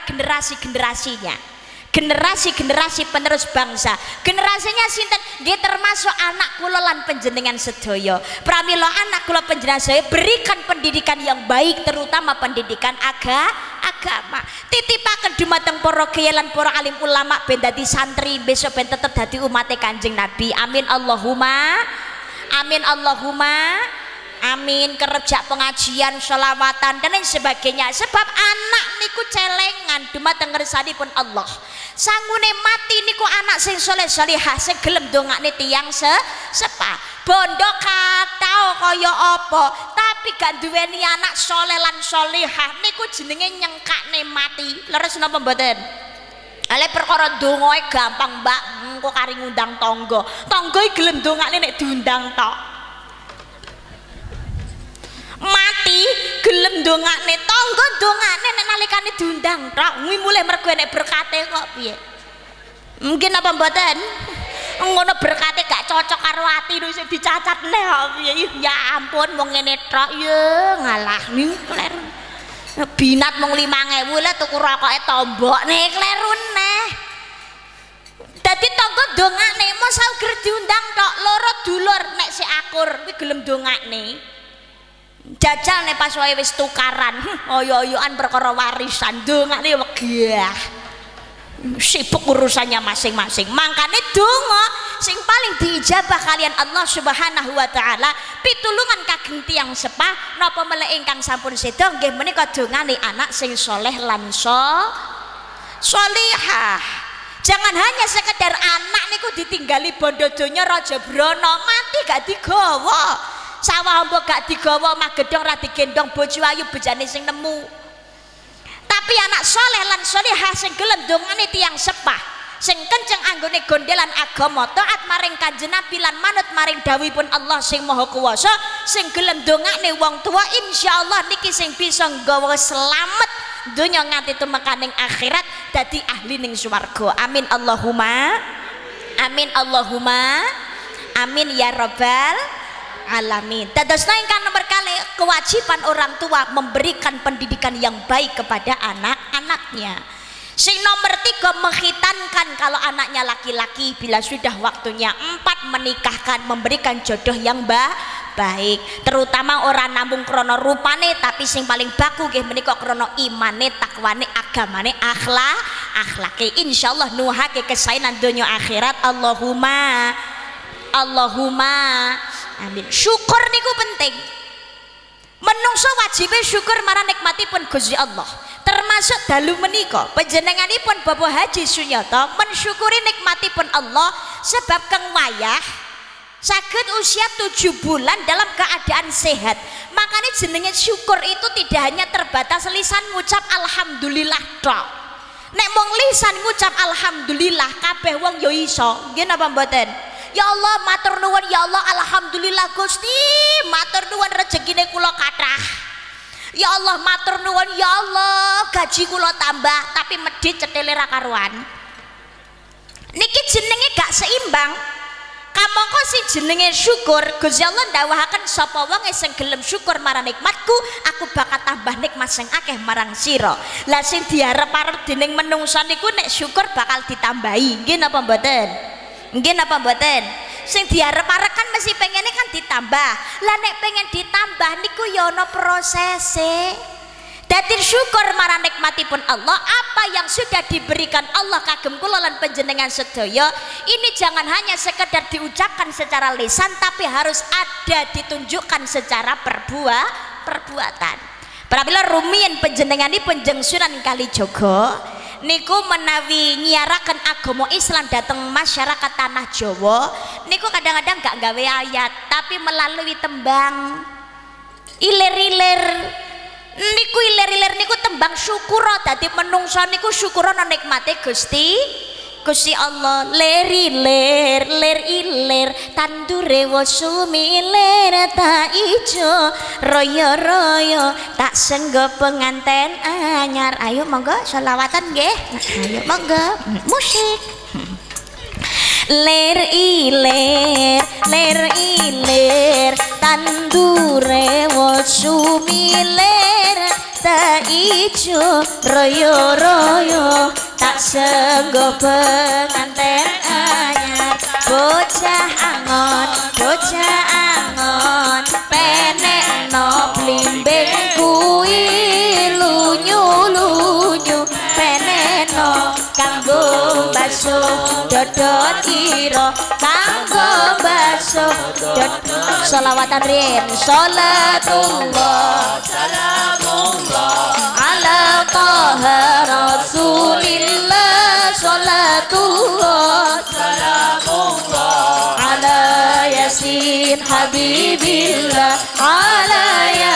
generasi-generasinya generasi-generasi penerus bangsa. Generasinya sinten? Dia termasuk anak kula lan penjenengan sedaya. Pramila anak kula penjenengan berikan pendidikan yang baik terutama pendidikan aga agama. Titipaken dumateng para kiai lan para alim ulama ben dadi santri besok ben tetep dadi umat Kanjeng Nabi. Amin Allahumma amin Allahumma amin kerja pengajian selawatan dan lain sebagainya. Sebab anak niku celengan dumateng pun Allah. Sangune mati niku anak sing soleh solehah sing gelem dongakne tiyang se sepa. Bondo katao kaya apa tapi gak duweni anak soleh lan solehah niku jenenge nyengkakne mati. Leres napa mboten? Ale perkara dongoe gampang mbak. Engko kari ngundang tonggo tonggo gelem dongakne nek diundang tok mati gelem dongakne tangga dongakne nek nalikane diundang tok. Kuwi mulai mergo nek berkate kok piye? Mungkin apa mboten? Ngono berkate gak cocok karo ati lho sing dicacatne kok piye? Ya ampun wong ngene tok. Ya ngalah kleru. Binat mung 5000 lah tuku rokoke tombok nih kleru neh dadi tangga dongakne mos sauger diundang tok. Loro dulur nek si akur kuwi gelem dongakne jajal nih pas wae wis tukaran. Oyo-oyoan perkara warisan. Dongane wegah. Sibuk urusannya masing-masing. Makanya donga sing paling diijabah kalian Allah subhanahu wa ta'ala pitulungan kageng tiang sepah napa mele ingkang sampun sedo nggih menika dongane anak sing soleh lan so solihah. Jangan hanya sekedar anak niku ditinggali bondo donya brono mati gak digawa sawah mbok gak digawa mah gedhong ra digendong bojo ayu bejane sing nemu. Tapi anak soleh lan solehah sing gelem dongane tiang sepah sing kenceng anggone gondelan agama taat maring kanjeng Nabi lan manut maring dawuhipun Allah sing maha kuwasa sing gelem dongakne wong tua insyaallah niki sing bisa nggawa selamat dunya nganti tumekaning akhirat dadi ahli ning swarga. Amin Allahumma amin Allahumma amin ya rabbal alamin. Dadosna ingkang nomor kali kewajiban orang tua memberikan pendidikan yang baik kepada anak-anaknya. Sing nomor tiga menghitankan kalau anaknya laki-laki bila sudah waktunya empat menikahkan memberikan jodoh yang ba baik terutama orang nambung krono rupane tapi sing paling baku gih menikah krono imane takwane agamane akhlak akhlake insyaallah nuhake kesainan dunia akhirat Allahumma Allahumma amin. Syukur niku penting. Menungso wajib syukur marang nikmatipun Gusti Allah. Termasuk dalu menika panjenenganipun Bapak Haji Sunyata mensyukuri nikmatipun Allah sebab kang wayah sakit usia tujuh bulan dalam keadaan sehat. Makanya jenenge syukur itu tidak hanya terbatas lisan ngucap alhamdulillah tok nek mong lisan ngucap alhamdulillah kabeh wong yo iso. Nggih napa mboten? Ya Allah matur nuwun. Ya Allah alhamdulillah Gusti. Matur nuwun rezekine kula kathah. Ya Allah matur nuwun. Ya Allah gaji kula tambah tapi medhit cetile ra karuan. Niki jenenge gak seimbang kamangka si jenenge syukur Gusti Allah ndawuhaken sapa wong sing gelem syukur marang nikmatku aku bakal tambah nikmat sing akeh marang sira. Lah sing diarep-arep dening menungso niku nek syukur bakal ditambahi. Nggih napa mboten? Mungkin apa mboten? Sing diarep-arep kan mesti pengennya kan ditambah. Lah nek pengen ditambah niku ya ana prosese Dadi syukur marang nikmatipun Allah apa yang sudah diberikan Allah kagem kula lan panjenengan sedaya ini jangan hanya sekedar diucapkan secara lisan tapi harus ada ditunjukkan secara perbuah perbuatan. Prabila rumiyin panjenenganipun jeng Sunan Kalijaga niku menawi nyiarakan agama Islam datang masyarakat tanah Jawa niku kadang-kadang gak gawe ayat tapi melalui tembang ilir-ilir niku ilir-ilir niku tembang syukur dadi menungso niku syukur ana nikmate Gusti. Gusti Allah leri ler ler iler tandure sumilir tak ijo royo royo tak senggo penganten anyar. Ayo monggo selawatan nggih. Ayo monggo musik ler iler ler iler tandure sumilir tak ijo royo royo tak senggo penganten anyar. Bocah angon bocah angon baso dodot ira kanggo baso selawatan rin salatullah salamullah ala taha rasulillah salatullah salamullah ala yasin habibillah ala yasin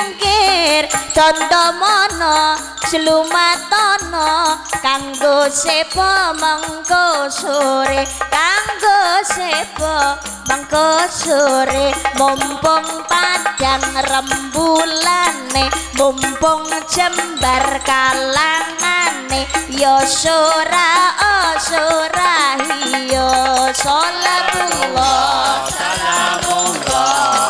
cengkir conto mono slumatono kanggo sepo mengko sore kanggo sepo mengko sore. Mumpung padang rembulane mumpung jembar kalangane ya sora oh sora hiyo sholatullah salamullah.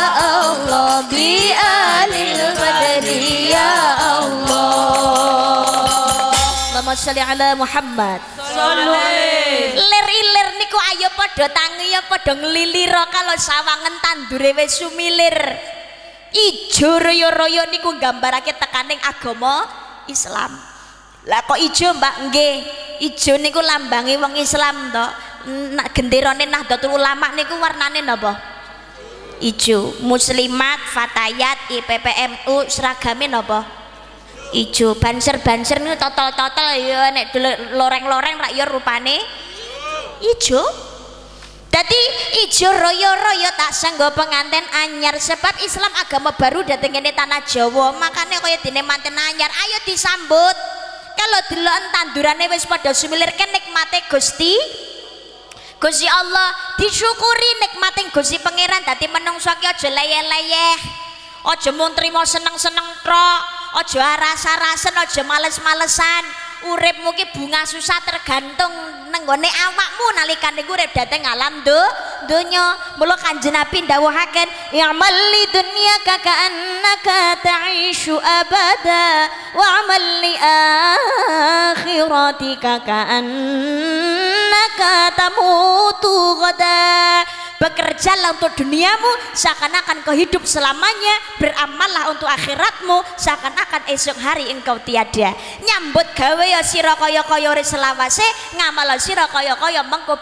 ya Allah. Allahumma sholli ala Muhammad. Lir ilir niku ayo padha tangi ya padha nglilira kalau sawangen tandure wis sumilir. Ijo royo-royo niku nggambarake tekaning agama Islam. Lah kok ijo mbak? Nggih. Ijo niku lambange wong Islam to nak genderane Nahdlatul Ulama niku warnane napa ijo. Muslimat fatayat IPPMU seragame napa? Ijo. Banser-banser niku totol-totol ya nek loreng-loreng rak ya rupane. Ijo. Dadi ijo royo-royo tak sanggo penganten anyar sebab Islam agama baru dateng ini tanah Jawa. Makanya kaya dine manten anyar. Ayo disambut. Kalau deloken tandurane wis padha sumilir nikmate Gusti Gusti Allah disyukuri nikmating Gusti Pangeran. Dadi menungso ki aja leyeh-leyeh. Aja mung trimo seneng-seneng tok aja aras-arasen aja males-malesan uripmu ki bunga susah tergantung nenggone awakmu. Nalikane urip dhateng alam do donya. Mula kanjeng Nabi dawuhaken i'mal li dunyaka ka'annaka ta'ishu abada wa amal li akhiratika ka'annaka tamutu ghada bekerjalah untuk duniamu seakan-akan kau hidup selamanya. Beramallah untuk akhiratmu seakan-akan esok hari engkau tiada. Nyambut gawe ya sira kaya kaya selawase ngamal sira kaya kaya mengko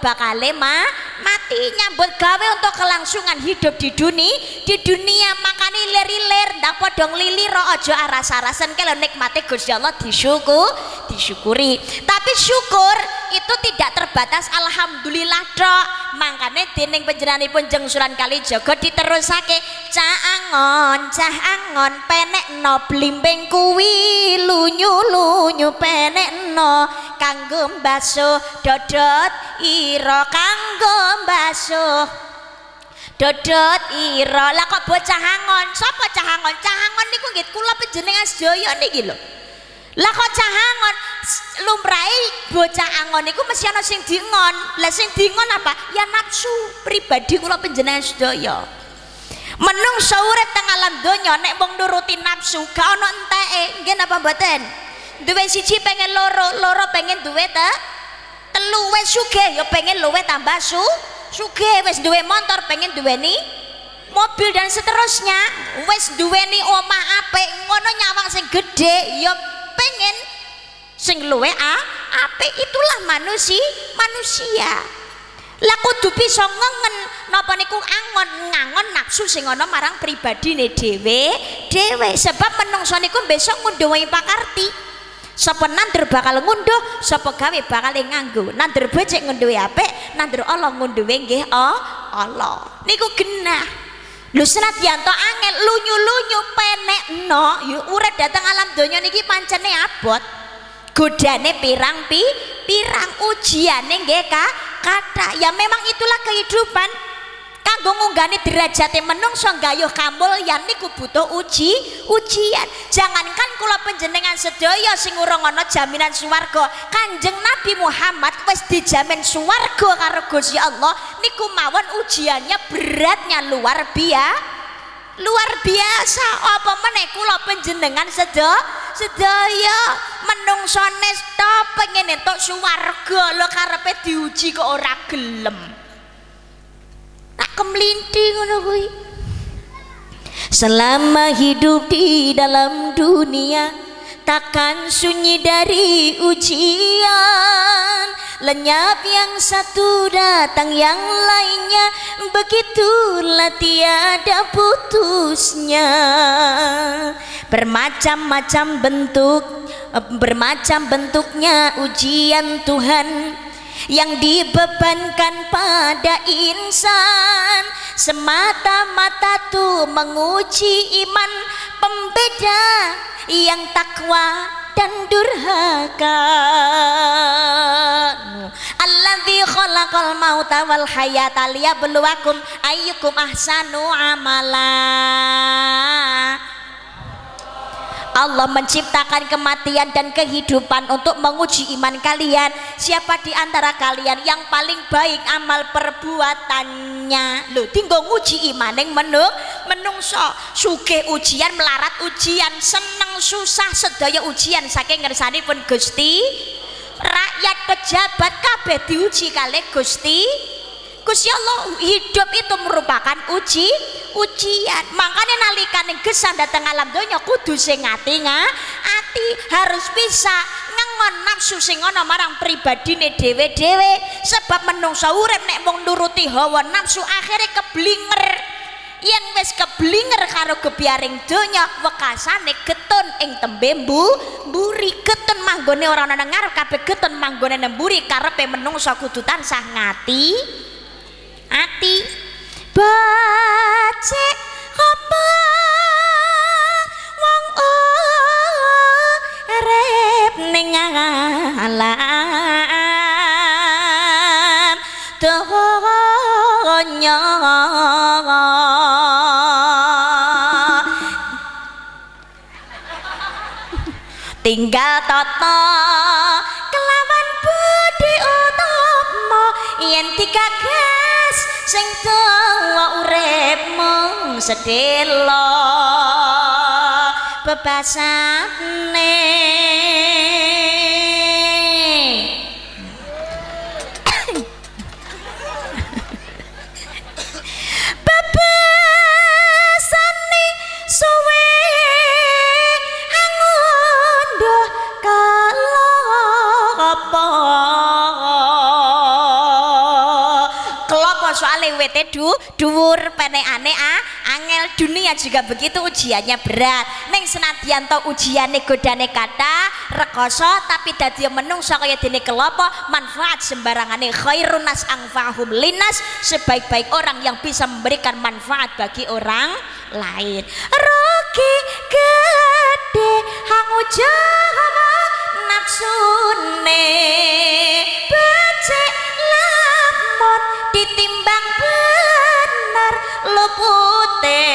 ma mati. Nyambut gawe untuk kelangsungan hidup di dunia di dunia makani lir-lir ndak padha ngliliro aja aras-arasan kalau nikmati Gusti Allah disyukur disyukuri. Tapi syukur itu tidak terbatas alhamdulillah dok. Makanya dening panjenenganipun jeng suran kali jaga diterusake cah angon cah angon penek no blimbing kuwi lunyu lunyu penek no kanggo mbaso dodot ira kanggo mbaso dodot ira. Lah kok bocah angon? Sapa cah angon? Cah angon niku nggih kula panjenengan sedaya niki lho lah kok cah angon? Lumrahe bocah angon iku mesti ana sing dingon. Lah sing dingon apa? Ya nafsu pribadi kula panjenengan sedaya. Menungso urip teng alam donya nek wong nuruti nafsu gak ana enteke. Nggih napa mboten? Duwe siji pengen loro loro pengen duwe ta telu wis sugih ya pengen luwe tambah su sugih. Wis duwe motor pengen duweni mobil dan seterusnya. Wis duweni omah apik ngono nyawang sing gede ya pengen. Sing luwe apik itulah manusia manusia. Lah kudu bisa ngengen napa niku angon ngangon nafsu sing ana marang pribadine dhewe dhewe. Sebab menungso niku besok ngunduhi pakarti. Sapa nandur bakal ngunduh sapa gawe bakal nganggo. Nandur becik ngunduhi apik nandur Allah ngunduhi nggih oh Allah. Niku genah Lu senadyan to angel lunyu-lunyu penek no yuk urip datang alam donya niki pancene abot. Godane pirang pi pirang ujiane nggih kata ya memang itulah kehidupan kanggo ngunggani derajate menungso gayuh kamulyan niku butuh uji ujian. Jangankan kula panjenengan sedaya sing urung ana jaminan swarga Kanjeng Nabi Muhammad wis dijamin swarga karo Gusti Allah niku mawon ujiannya beratnya luar biasa luar biasa. Apa meneh kula panjenengan sedaya sedaya menungso nesta pengen entuk swarga. Lho karepe diuji kok ora gelem tak kemelinting ngono kuwi. Selama hidup di dalam dunia takkan sunyi dari ujian. Lenyap yang satu datang yang lainnya begitulah tiada putusnya. Bermacam-macam bentuk bermacam bentuknya ujian Tuhan yang dibebankan pada insan. Semata-mata tuh menguji iman pembeda yang takwa dan durhaka. Alladzi khalaqal mauta wal hayata liyabluwakum ayyukum ahsanu amala Allah menciptakan kematian dan kehidupan untuk menguji iman kalian. Siapa di antara kalian yang paling baik amal perbuatannya? Lo tinggal nguji yang menung menungso. Suke ujian melarat ujian seneng susah sedaya ujian. Saking ngersani pun gusti. Rakyat pejabat kabeh diuji kali gusti Gusti Allah hidup itu merupakan uji ujian. Makanya nalikan yang gesan datang alam donya kudu sing ati ati harus bisa ngengon nafsu sing ana marang pribadine dhewe-dhewe. Sebab menungso urip nek mung nuruti hawa nafsu akhirnya keblinger. Yen wis keblinger karo kebiaring donya wekasane getun ing tembe mbu mburi. Getun manggone ora ana ngarep kabeh getun manggone nemburi karepe menungso kudu tansah ngati ati. Bacek apa? Wong urip ning alam. Donya. Tinggal toto kelawan budi utama yen dikaget sing tuwa urip mung sedelo bebasane du dhuwur penekane ah. Angel dunia juga begitu ujiannya berat. Neng senadyan to ujiane godane kata rekoso tapi dadi menungso kaya dene kelopo manfaat sembarangane khairun nas angfahum linas sebaik-baik orang yang bisa memberikan manfaat bagi orang lain. Rugi gede hangu jawa nafsune becek lamun ditimbang lupute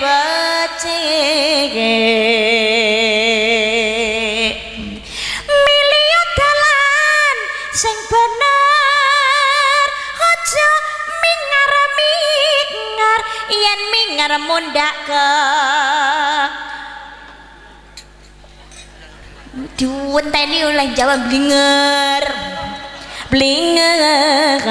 becik milih dalan sing bener aja mingar mingar yen mingar mundak ke. Diwenteni oleh Jawa blinger blinger.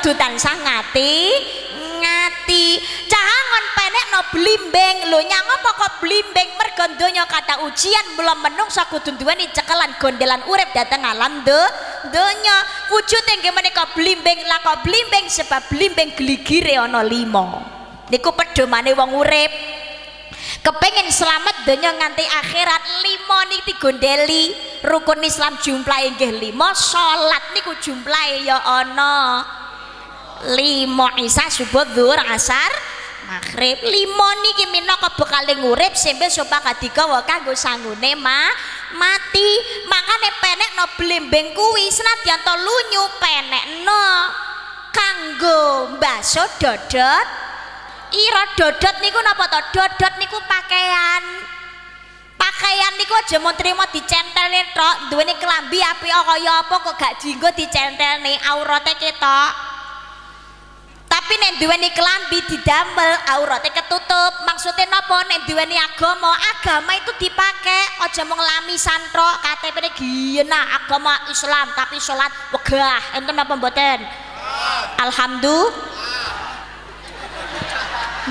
Kudu tansah ngati ngati. Jangan penek no blimbing. Lho nyang apa kok blimbing? Mergo donya kata ujian belum menungsa kudu duweni cekelan gondelan urip dateng alam do donya. Wujude nggih menika blimbing. Lah kok blimbing? Sebab blimbing gligire ana lima. Niku pedomane wong urip. Kepengen selamat donya nganti akhirat lima nih digondeli. Rukun Islam jumlahe nggih lima salat niku jumlahe ya ana lima isa subuh dhuwur asar maghrib. Lima niki minangka bekaling urip sembe sopa kadigawa kanggo sanggune ma mati. Makane penek no blimbing kuwi senadyan to lunyu penek no kanggo baso dodot. Ira dodot niku napa to? Dodot niku pakaian. Pakaian niku aja mau terima dicentelne tok duweni kelambi api kaya apa kok gak dienggo dicentelne aurate ketok tapi nek duweni kelambi didamel auratnya ketutup. Maksudnya napa nek duweni agama agama itu dipakai aja mau ngelami santro KTP ini gina agama Islam tapi sholat wegah. Enten apa mboten? Alhamdulillah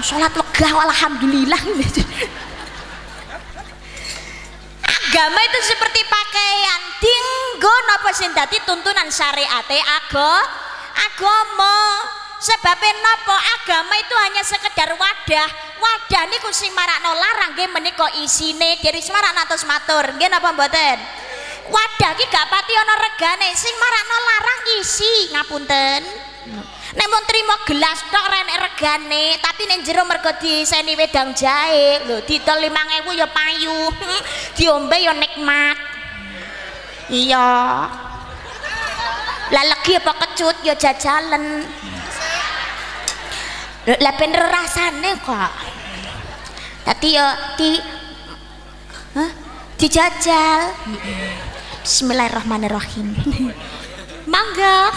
sholat wegah alhamdulillah. Agama itu seperti pakaian. Tinggo napa sing dadi tuntunan syariate agama agama sebabnya nopo agama itu hanya sekedar wadah. Wadah niku sing marakno larang nggih menika isine. Diri semarak atus matur. Nggih napa mboten? Wadah ki gak pati ana regane. Sing marakno larang isi. Ngapunten? Nek mun trimo gelas tok renek regane tapi ning jero mergo diseni wedang jahe lho didol 5000 ya payu. Diombe ya nikmat. Iya. Lah legi apa kecut ya jajalan lah bener rasane kok tadi yo di Hah? dijajal Bismillahirrahmanirrahim mangga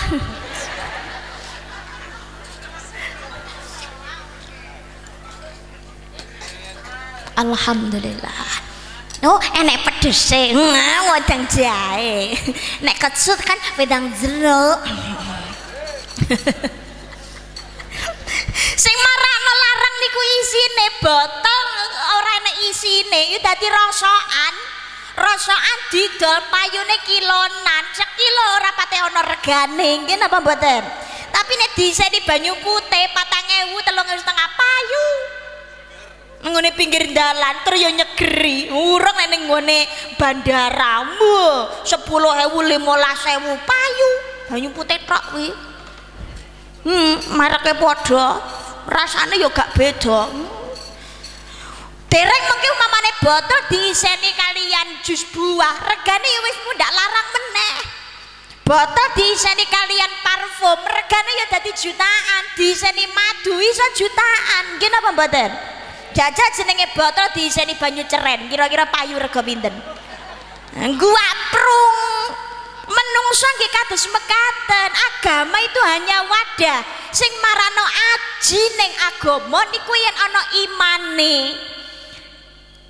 Alhamdulillah Oh, enek pedes e. Wedang jahe. Nek kecut kan wedang jeruk. isine iki dadi rasokan rasokan didol payune kilonan. Sekilo ora pate ana regane. Nggih napa mboten? Tapi nek diseni banyu putih 4000 setengah payu. Ngene pinggir dalan terus yo nyegeri. Urung nek ning ngene bandara mu 10000 15000 payu. Banyu putih tok kuwi. Hmm mereke padha. Rasanya ya gak beda dereng mungkin umpamane botol diiseni kalian jus buah regane wis mudak larang meneh. Botol diiseni kalian parfum regane ya dadi jutaan. Diiseni madu iso jutaan. Gini apa mboten? Jajah jenenge botol diiseni banyu ceren. Kira-kira payu rega pinten? Gua prung. Menungso nggih kados mekaten. Agama itu hanya wadah. Sing marano aji ning agama niku yen ana imane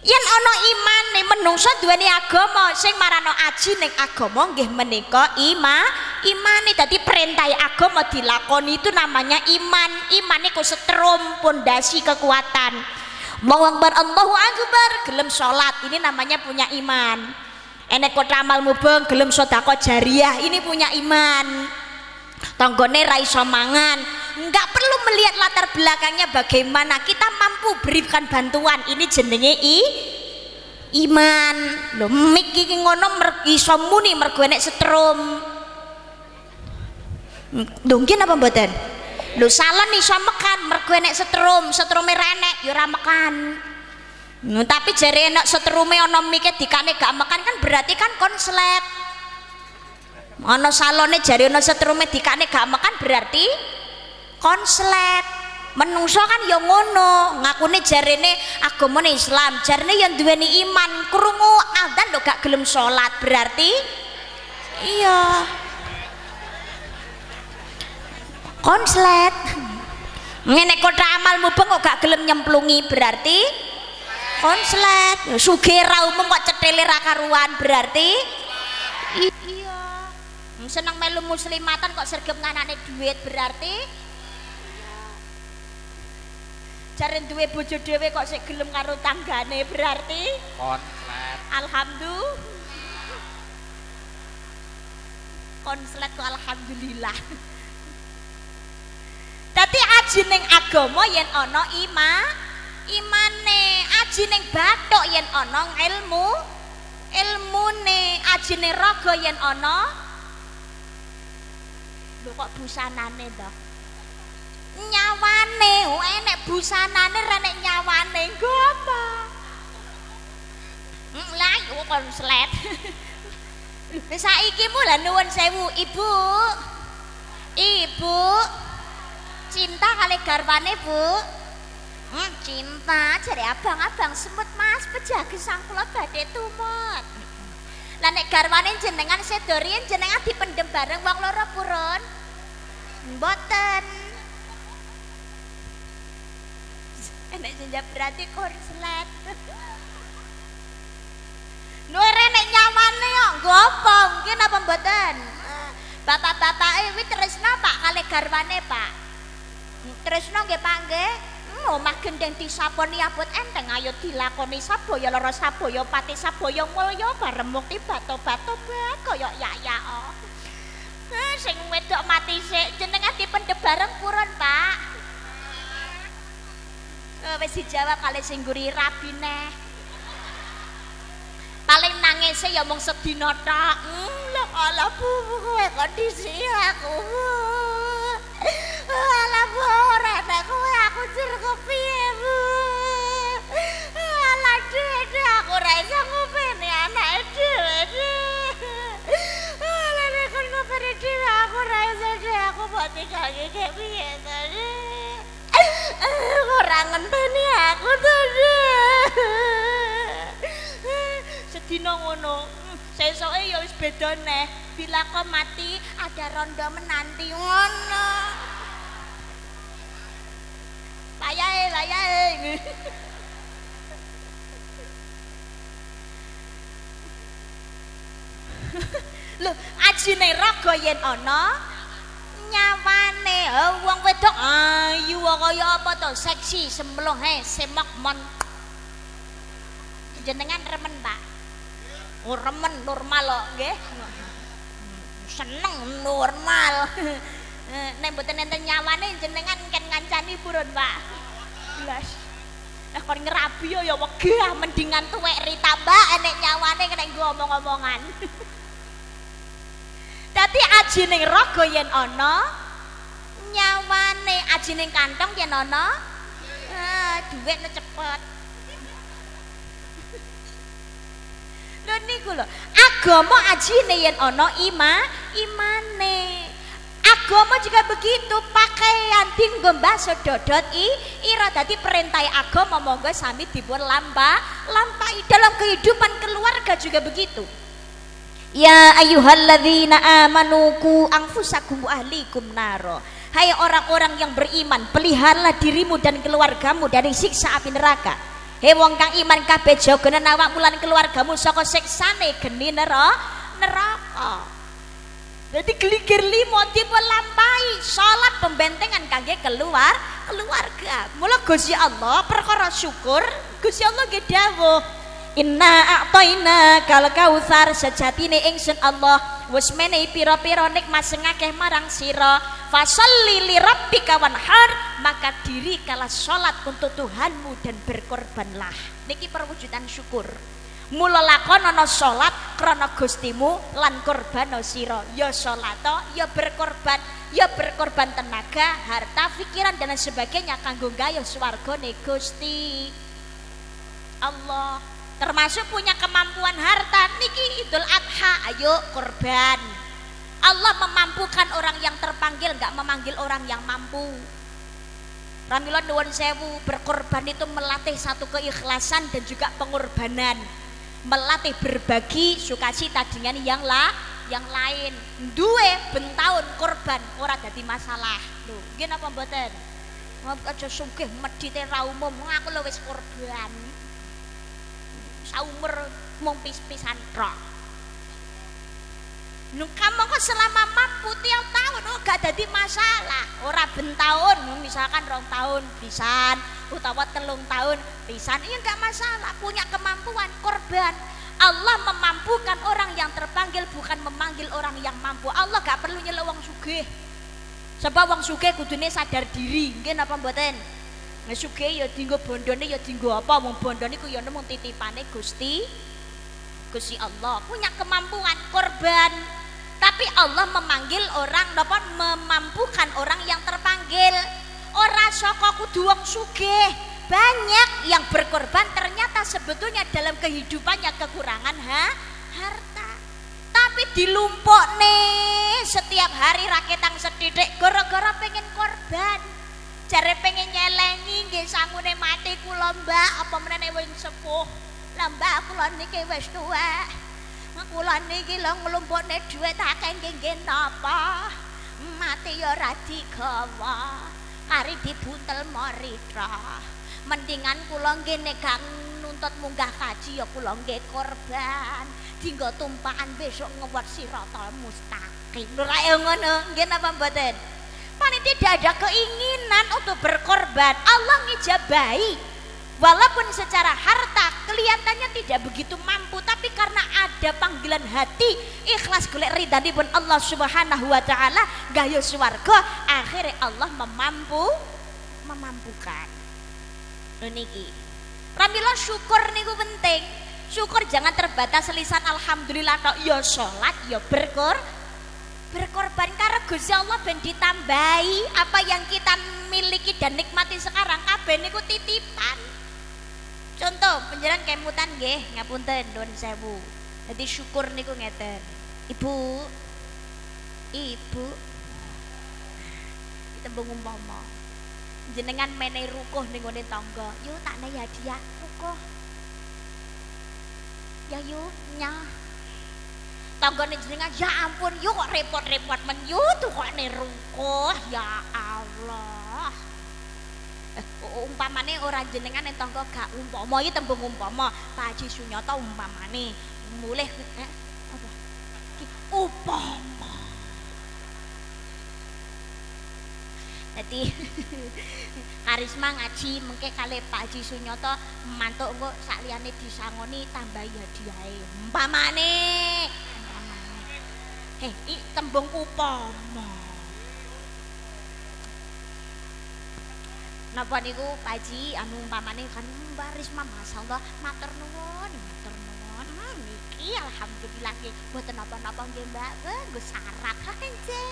yen imane menungso duweni agama sing marano aji ning agama nggih menika ima imane dadi perintah agama dilakoni itu namanya iman. Iman niku setrum pondasi kekuatan. Allahu Akbar Allahu Akbar gelem salat ini namanya punya iman. Enek kota amal mubeng gelem sodako jariah. Ini punya iman tonggone raiso mangan. Nggak perlu melihat latar belakangnya bagaimana. Kita mampu berikan bantuan. Ini jenenge i iman. Lo mik iki ngono mer, iso muni setrum. Mungkin apa mboten? Lo salon iso mekan mergo enek setrum. Setrume renek ya mekan. Hmm, tapi jari enak seterume ono mikir dikane gak makan kan berarti kan konslet. Ono salone jari ono seterume dikane gak makan berarti konslet. menungso kan ya ngono ngakune jarene agamane Islam. Jarene yang duweni iman. Krungu adzan lo gak gelem salat berarti. Iya. Konslet. Ngene kota amal mubeng kok gak gelem nyemplungi berarti. Konslet. Suge ra umum kok cetele ra karuan berarti. Iya seneng melu muslimatan kok sergap nganane duit berarti? Jaren duwe bojo dhewe kok sik gelem karo tanggane berarti? Konslet. Alhamdulillah. Konslet kok alhamdulillah. Dadi aji ning agama yen ana ima imane, aji ning bathuk yen ana ilmu ilmune, aji ning raga yen ana lho kok busanane to nyawane. Oh enek busanane ra nek nyawane. Nggo apa? Hmm, lah yo konslet saiki mulai nuwun sewu. Ibu. Ibu. Cinta kali garwane bu. Hmm, cinta. Jadi abang-abang semut mas. Pejagi sang kula badhe tumut lah nek garwane jenengan sedorien jenengan dipendem bareng wong loro purun. Mboten. Enek jenjak berarti korslet Nuere nek nyawane yo nggo apa? Mungkin apa mboten? Bapak-bapak eh wi tresna Pak kali garwane Pak. Tresno nggih Pak nggih. Omah gendeng disaponi abot enteng ayo dilakoni sabaya lara sabaya pati sabaya mulya bareng mukti bato-bato bae kaya ya-ya. Eh sing wedok mati sik jenengan dipendhe bareng purun, Pak. Eh wis dijawab kali sing nguri rabi neh. Paling nangise ya mung sedina tok. Hmm, lho ala bu kondisi aku. Alah bu, rene kowe. Aku jur kepiye bu? Alah dede aku ra iso ngopeni anak dede. Alah nek kon ngopeni dhewe aku ra iso dhewe aku kayak piye to Ora ngenteni aku to Sedina ngono sesoke ya wis beda neh. Bila kau mati ada rondo menanti. Ngono. Layae, layae. Lho, ajine raga yen ana nyawane wong wedok. Ayu kaya apa to? Seksi semblong he semak mon. Jenengan remen Pak remen normal kok nggih. Seneng normal nek mboten enten nyawane jenengan kan ngancani purun Pak. Blas Eh kon ngerabi ya wegah mendingan tuwek Rita Mbak enek nyawane kena nggo omong-omongan. Dadi aji ning raga yen ana nyawane aji ning kantong yen ana. Ah dhuwit cepet Lho niku lho. Agama ajine yen ana ima imane. Agama juga begitu pakaian tinggo mbah dodot i ira dadi perintah agama monggo sami dipun lampa lampai dalam kehidupan keluarga juga begitu. Ya ayyuhalladzina amanu ku anfusakum wa ahlikum naro. Hai orang-orang yang beriman peliharalah dirimu dan keluargamu dari siksa api neraka Hei wong kang iman kabeh jaga awakmu lan keluargamu saka siksane geni neraka jadi geligir limo tipe lampai salat pembentengan kangge keluar keluarga. Mula Gusti Allah perkara syukur Gusti Allah ge dawuh Inna a'taina kal kautsar sejatine ingsun Allah. Wis menehi pira-pira nikmat sing akeh marang sira. Fasalli li rabbika wanhar maka diri kala salat untuk Tuhanmu dan berkorbanlah. Niki perwujudan syukur. Mula lakonana salat krana Gustimu lan korban sira. Ya salat ya berkorban ya berkorban tenaga harta pikiran dan sebagainya kanggo gayuh swargane Gusti. Allah termasuk punya kemampuan harta. Niki Idul Adha ayo korban Allah memampukan orang yang terpanggil nggak memanggil orang yang mampu. Ramila nuwun sewu berkorban itu melatih satu keikhlasan dan juga pengorbanan. Melatih berbagi sukacita dengan yang lah yang lain. Duwe bentahun korban ora dadi masalah. Lho nggih napa mboten? Aja sugih medhite ra aku lho wis korban saumur mung pis-pisan tok kamu kok selama mampu tiap tahun oh gak jadi masalah. Ora bentahun misalkan rong tahun pisan utawa telung tahun pisan iya gak masalah punya kemampuan korban. Allah memampukan orang yang terpanggil bukan memanggil orang yang mampu. Allah gak perlu nyeluk wong sugih. Sebab wong sugih kudune sadar diri. Nggih napa mboten? Nek ya dinggo bondone ya dinggo apa? Wong bondone ku ya nemu titipane Gusti Gusti Allah. Punya kemampuan korban tapi Allah memanggil orang dapat memampukan orang yang terpanggil. Orang saka kudu wong sugih. Banyak yang berkorban ternyata sebetulnya dalam kehidupannya kekurangan ha? harta. Tapi dilumpuk nih setiap hari raketang sedidik gara-gara pengen korban jare pengen nyelengi nggih sangune mati kula mbak. Apa menene wis sepuh? Lah mbak kula niki wis tuwek. Kula niki lho nglumpukne dhuwit akeh nggih napa? Mati ya ora digawa. Kari dibuntel maritra mendingan kula nggih nek nuntut munggah kaji ya kula nggih korban. Dinggo tumpakan besok ngewat siratal mustaqim. Ora ngono. Nggih napa mboten Panitia tidak ada keinginan untuk berkorban Allah ngijabahi Walaupun secara harta kelihatannya tidak begitu mampu, tapi karena ada panggilan hati, ikhlas golek ridhani pun Allah Subhanahu wa taala gayo swarga, akhirnya Allah memampu memampukan. Niki. Pramila syukur niku penting. Syukur jangan terbatas lisan alhamdulillah tok ya salat ya berkor berkorban karena Gusti Allah ben ditambahi apa yang kita miliki dan nikmati sekarang kabeh niku titipan. Contoh penjalan kemutan nggih ngapunten don sewu. Jadi syukur niku ngeten. Ibu ibu. Tembung umpama. Jenengan meneh rukuh ning ngene tangga. Yo tak nehi hadiah rukuh. Ya yo nyah tanggane jenengan ya ampun yo kok repot-repot men tuh kok rukuh ya Allah. Umpamane ora jenengan ning tangga gak umpama iki tembung umpama Pak Haji Sunyata umpamane mulih eh, apa? Upama Jadi karisma ngaji mengke kali Pak Haji Sunyata mantuk engko sak liyane disangoni tambahi hadiahe. Umpamane eh tembung upama. Napa niku Pak Haji? Anu umpamane kan Mbak Risma masyaallah matur nuwun matur nuwun. Niki alhamdulillah nggih. Mboten napa-napa nggih Mbak. Nggo sarak aja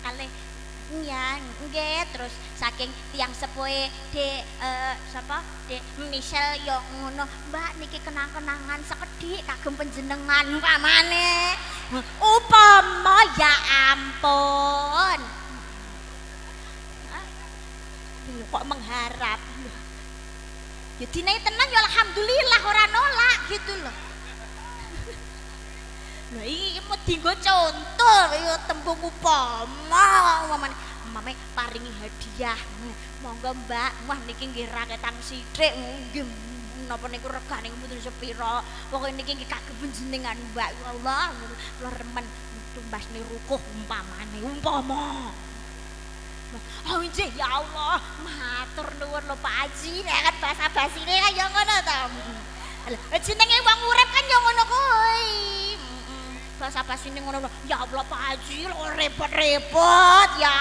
kali nyang nggih terus saking tiang sepuhe Dek uh, sapa? Dek Michelle yo ngono Mbak niki kenang-kenangan sekedhik kagem panjenengan umpamane. Upama ya ampun. Kok mengharap? Ya dinai tenang ya alhamdulillah ora nolak gitu loh Nah, ini mau tinggal contoh, ya tembung upama, mama, mama paringi hadiah, monggo mbak, wah niki nggih raketang sithik, nggih napa niku regane mboten sepira. Pokoke niki nggih kagem jenengan mbak, ya Allah, kula remen tumbasne rukuh umpamane, umpama. Oh injih ya Allah, matur nuwun lho Pak Haji, nek kan bahasa basine kan ya ngono to. Jenenge wong urip kan ya ngono kuwi. Bahasa apa sini ngono ya Allah Pak Haji lo repot-repot. Ya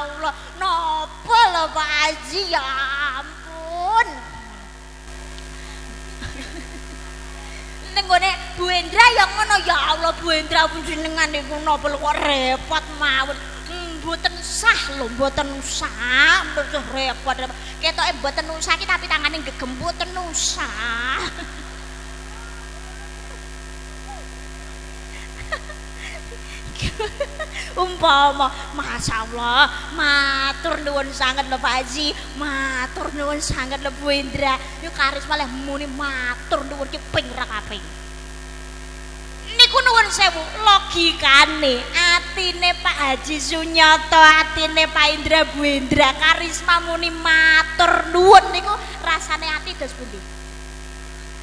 Allah. Nopo lo Pak Haji? Ya ampun. Nenggone Bu Endra yang ngono. Ya Allah Bu Endra pun jenengan niku nopo kok repot mawon. Mboten sah lho mboten usah. Mboten repot ketoke mboten usah tapi tangane gegem mboten usah umpama Masya Allah matur nuwun sangat lho Pak Haji matur nuwun sangat lho Bu Indra. Yuk karis malah muni matur nuwun ki ping kaping. Niku nuwun sewu logikane atine Pak Haji Sunyoto atine Pak Indra Bu Indra karisma muni matur nuwun niku rasane ati dos pundi?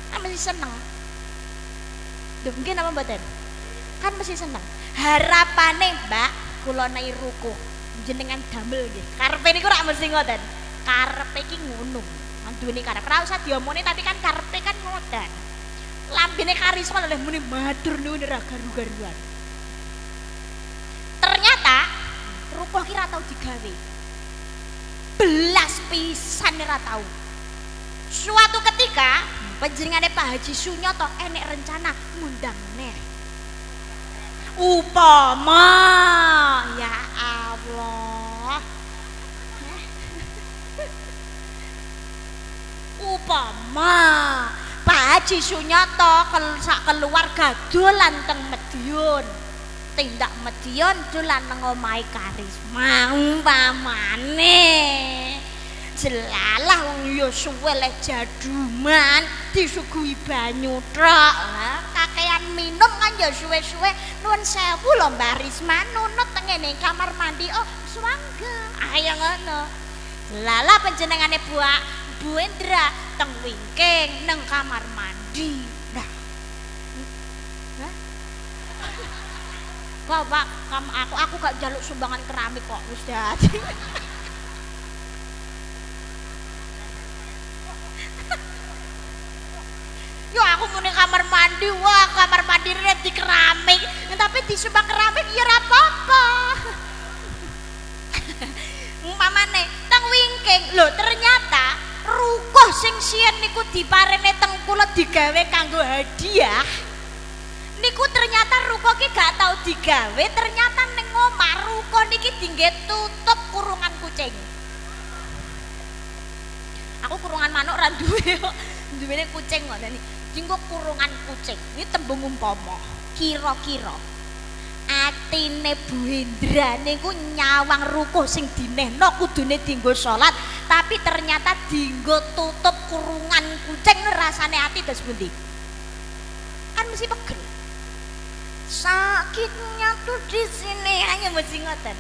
Kan mesti seneng. Duh, mungkin apa mboten? Kan mesti seneng harapane mbak kula ruku. Jenengan damel nggih. Karepe niku rak mesti ngoten. Karepe iki ngono duweni karep. Ora usah diomongin tapi kan karepe kan ngoten. Lambene karisma oleh muni matur nuwun ra garu-garuan. Ternyata ruko kira tau digawe. Belas pisan ora tau. Suatu ketika panjenengane Pak Haji Sunyoto enek rencana ngundang neh upama. Ya Allah. Upama. Pak Haji Sunyoto sak keluarga dolan teng Medion tindak Medion dolan nang omahe Karisma. Umpamane jelalah wong ya suwe lek jaduman disuguhi banyu lah kakean minum kan ya suwe-suwe. Nuwun sewu lho Mbak Risma nunut tengene kamar mandi. Oh swangga. Ayo ngono. Lala panjenengane buak Bu Endra teng wingking nang kamar mandi. Nah. Bapak, kamu aku aku gak jaluk sumbangan keramik kok Ustaz. Yo aku muni kamar mandi, wah kamar mandi ini di keramik, tapi di sumbang keramik ya apa-apa. Umpamane teng wingking, lho ternyata rukoh sing sian niku diparene teng kula digawe kanggo hadiah. Niku ternyata ruko ki gak tau digawe, ternyata ning omah ruko niki dingge tutup kurungan kucing. Aku kurungan manuk ra duwe kok. Duwene kucing kok. Dinggo kurungan kucing. Ini tembung umpama. Kira-kira atine Bu Hendra niku nyawang rukuh sing dinehno kudune dinggo salat, tapi ternyata dinggo tutup kurungan kucing rasane ati dos pundi? Kan mesti pegel. Sakitnya tuh di sini hanya mesti ngoten.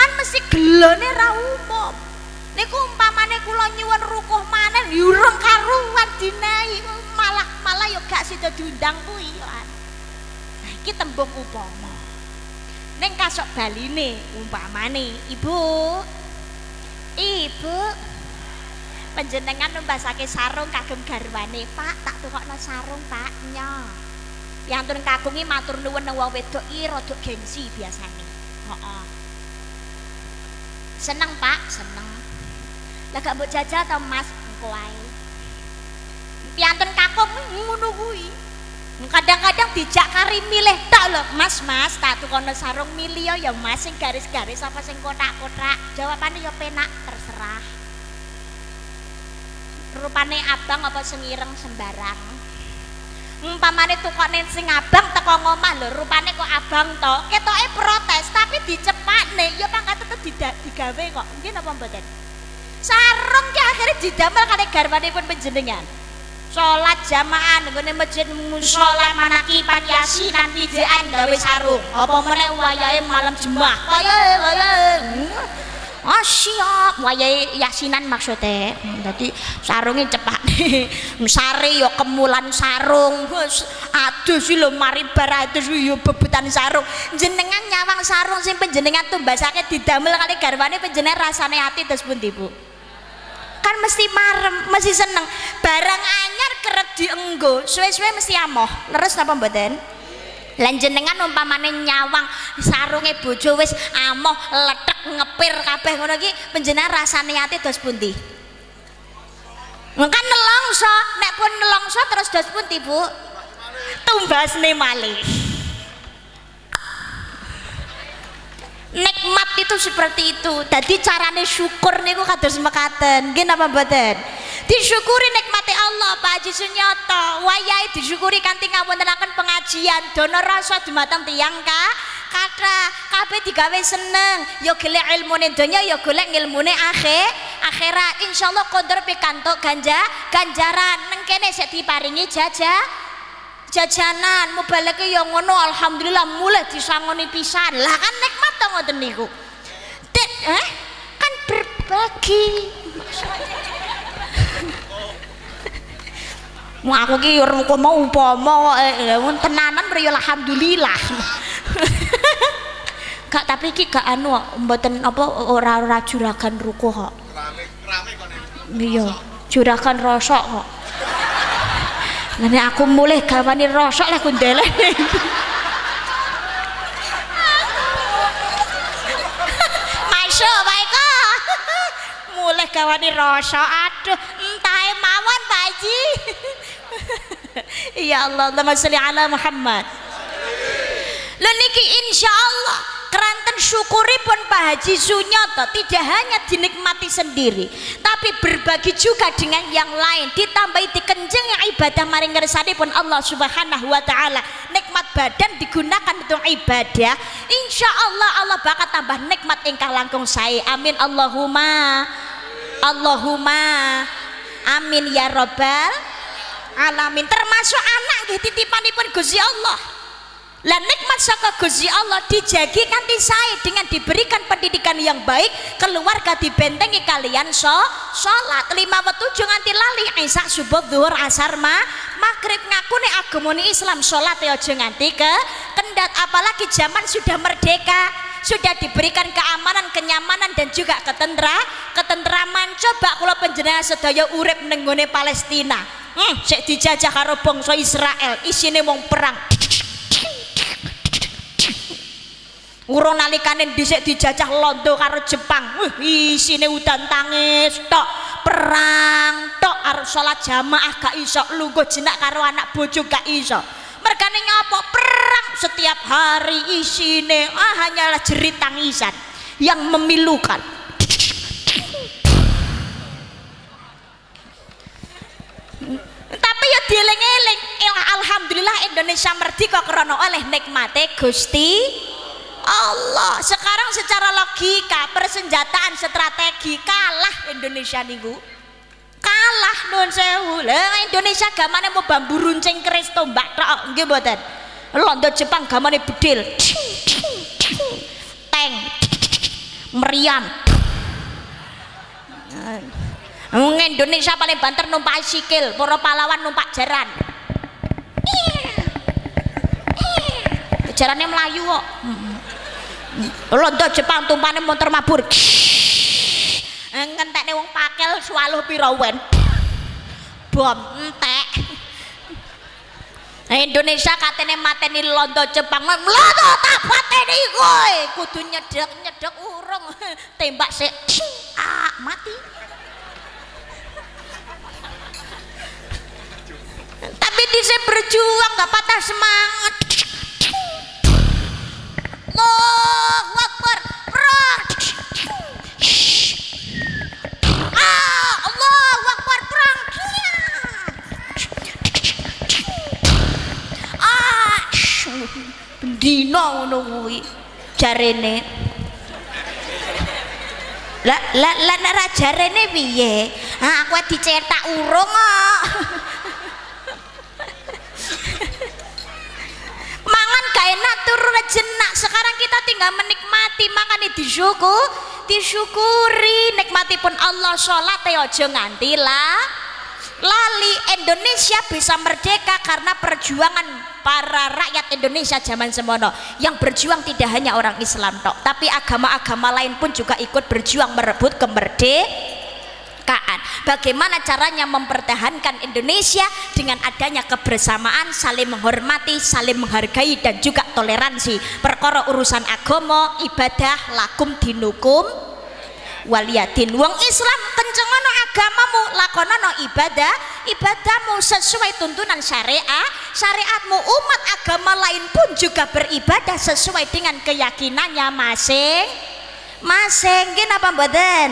Kan mesti gelone ra umum. Niku umpamane kula nyuwun rukuh maneh yurung karuan dinai malah malah yo gak sida diundang kuwi. Nah iki tembung upama. Ning kasok baline umpamane Ibu. Ibu. Panjenengan numbasake sarung kagem garwane Pak. Tak tukokno sarung Pak. Nyo. Piantun kagungi matur nuwun nang wong wedok iki rada gengsi biasane. Heeh. Seneng Pak. Seneng lah gak mbok jajal to Mas? Engko ae piantun kakung ngono kuwi. Kadang-kadang dijak kari milih tak lho. Mas mas tak tukono sarung milih ya mas sing garis-garis apa sing kotak-kotak? Jawabannya ya penak terserah. Rupane abang apa sing ireng sembarang. Umpamane tukone sing abang teko ngomah lho rupane kok abang to. Ketoke protes tapi dicepakne. Ya pangkat tetep digawe kok. Nggih napa mboten sarung ki akhirnya didamel kali garwane pun penjenengan sholat jamaah nggone masjid mushola manakipan yasinan tidaan gawe sarung apa meneh wayahe malam jemaah kaya kaya Oh siap, wayahe yasinan maksudnya. Jadi sarungnya cepat Sare yo kemulan sarung. Aduh sih lo mari baratus yo bebutan sarung. Jenengan nyawang sarung sing penjenengan tumbasake didamel kali garwane penjenengan rasane ati terus pundi Bu? Kan mesti marem, mesti seneng. Barang anyar kerep dienggo, suwe-suwe mesti amoh. Leres napa mboten? Lan jenengan umpamane nyawang sarunge bojo wis amoh, letek, ngepir kabeh ngono iki panjenengan rasane ati dos pundi? Kan nelongso, nek pun nelongso terus dos pundi, Bu? Tumbasne malih. Nikmat itu seperti itu. Jadi carane syukur niku kados mekaten. Nggih napa mboten? Disyukuri nikmati Allah Pak Haji Sunyoto. Wayahe disyukuri kanthi ngawontenaken pengajian. Dono rasa dumateng tiyang ka kata kabeh digawe seneng. Yo golek ilmune donya yo golek ilmune akhir akhirat insyaallah kondur pikantuk ganja ganjaran. Neng kene sik diparingi jajah jajanan mubalek yo ngono alhamdulillah mulai disangoni pisan lah kan nikmat to ngoten niku eh kan berbagi Mau aku ki ruko mau umpama eh, eh tenanan mrene alhamdulillah. Kak tapi ki gak anu mboten apa ora ora juragan ruko kok. Iya, juragan rosok kok. Lah aku mulai gawani rosok lah kundele. Masya baik mulai gawani rosok aduh entah mawon Pak Haji. Ya Allah Allahumma sholli ala Muhammad. Lho niki Allah keranten syukuri pun Pak Haji Sunyoto tidak hanya dinikmati sendiri tapi berbagi juga dengan yang lain. Ditambahi dikenjeng ibadah maring ngersani pun Allah subhanahu wa ta'ala. Nikmat badan digunakan untuk ibadah. Insya Allah Allah bakal tambah nikmat ingkah langkung saya amin. Allahumma Allahumma amin ya robbal alamin. Termasuk anak nggih titipanipun Gusti Allah lah nikmat saka Gusti Allah dijagi kanthi sae dengan diberikan pendidikan yang baik keluarga dibentengi kalian so salat lima waktu nganti lali isak subuh zuhur asar ma maghrib ngaku nih agamane Islam salat ya aja nganti ke kendat. Apalagi zaman sudah merdeka sudah diberikan keamanan, kenyamanan dan juga ketendra, ketentraman. Coba kalau penjenengan sedaya urip nenggone Palestina. Hmm, sik dijajah karo bangsa Israel isine wong perang urung nalikane dhisik dijajah londo karo Jepang. Wih isine udan tangis tok. Perang tok. Arep salat jamaah gak iso. Lungguh jenak karo anak bojo gak iso. Mergane ngapa perang. Setiap hari isine ah hanyalah jerit tangisan yang memilukan. Tapi ya dieling-eling. Alhamdulillah Indonesia merdeka karena oleh nikmate Gusti Allah sekarang secara logika persenjataan strategi kalah Indonesia niku. Kalah nun sewu. Lah Indonesia gamane mau bambu runcing keris tombak tok. Nggih mboten? Londo Jepang gamane bedil. Tank meriam. Wong Indonesia paling banter numpak sikil, para pahlawan numpak jaran. Jarannya melayu kok. Londo Jepang tumpane motor mabur. Ngentekne wong pakel swalo pira wen. Bom entek. Indonesia katene mateni londo Jepang. Londo tak pateni kowe. Kudu nyedek-nyedek urung tembak sik. Ah, mati. tapi dia berjuang gak patah semangat Allahu Akbar. Perang ah Allahu Akbar. Perang. Ah bendino ngono kuwi. Jarene. Lah lah lah nara jarene piye? Ah aku dicetak urung kok gak enak turun jenak. Sekarang kita tinggal menikmati makanya disyukur disyukuri. Nikmati pun Allah sholat ya ojo lali Indonesia bisa merdeka karena perjuangan para rakyat Indonesia zaman semono. Yang berjuang tidak hanya orang Islam tok tapi agama-agama lain pun juga ikut berjuang merebut kemerdekaan kemerdekaan. Bagaimana caranya mempertahankan Indonesia dengan adanya kebersamaan, saling menghormati, saling menghargai dan juga toleransi. Perkara urusan agama, ibadah, lakum dinukum waliyadin. Wong Islam kencengono agamamu, lakonono ibadah, ibadahmu sesuai tuntunan syariat, syariatmu umat agama lain pun juga beribadah sesuai dengan keyakinannya masing Masih nggih napa mboten?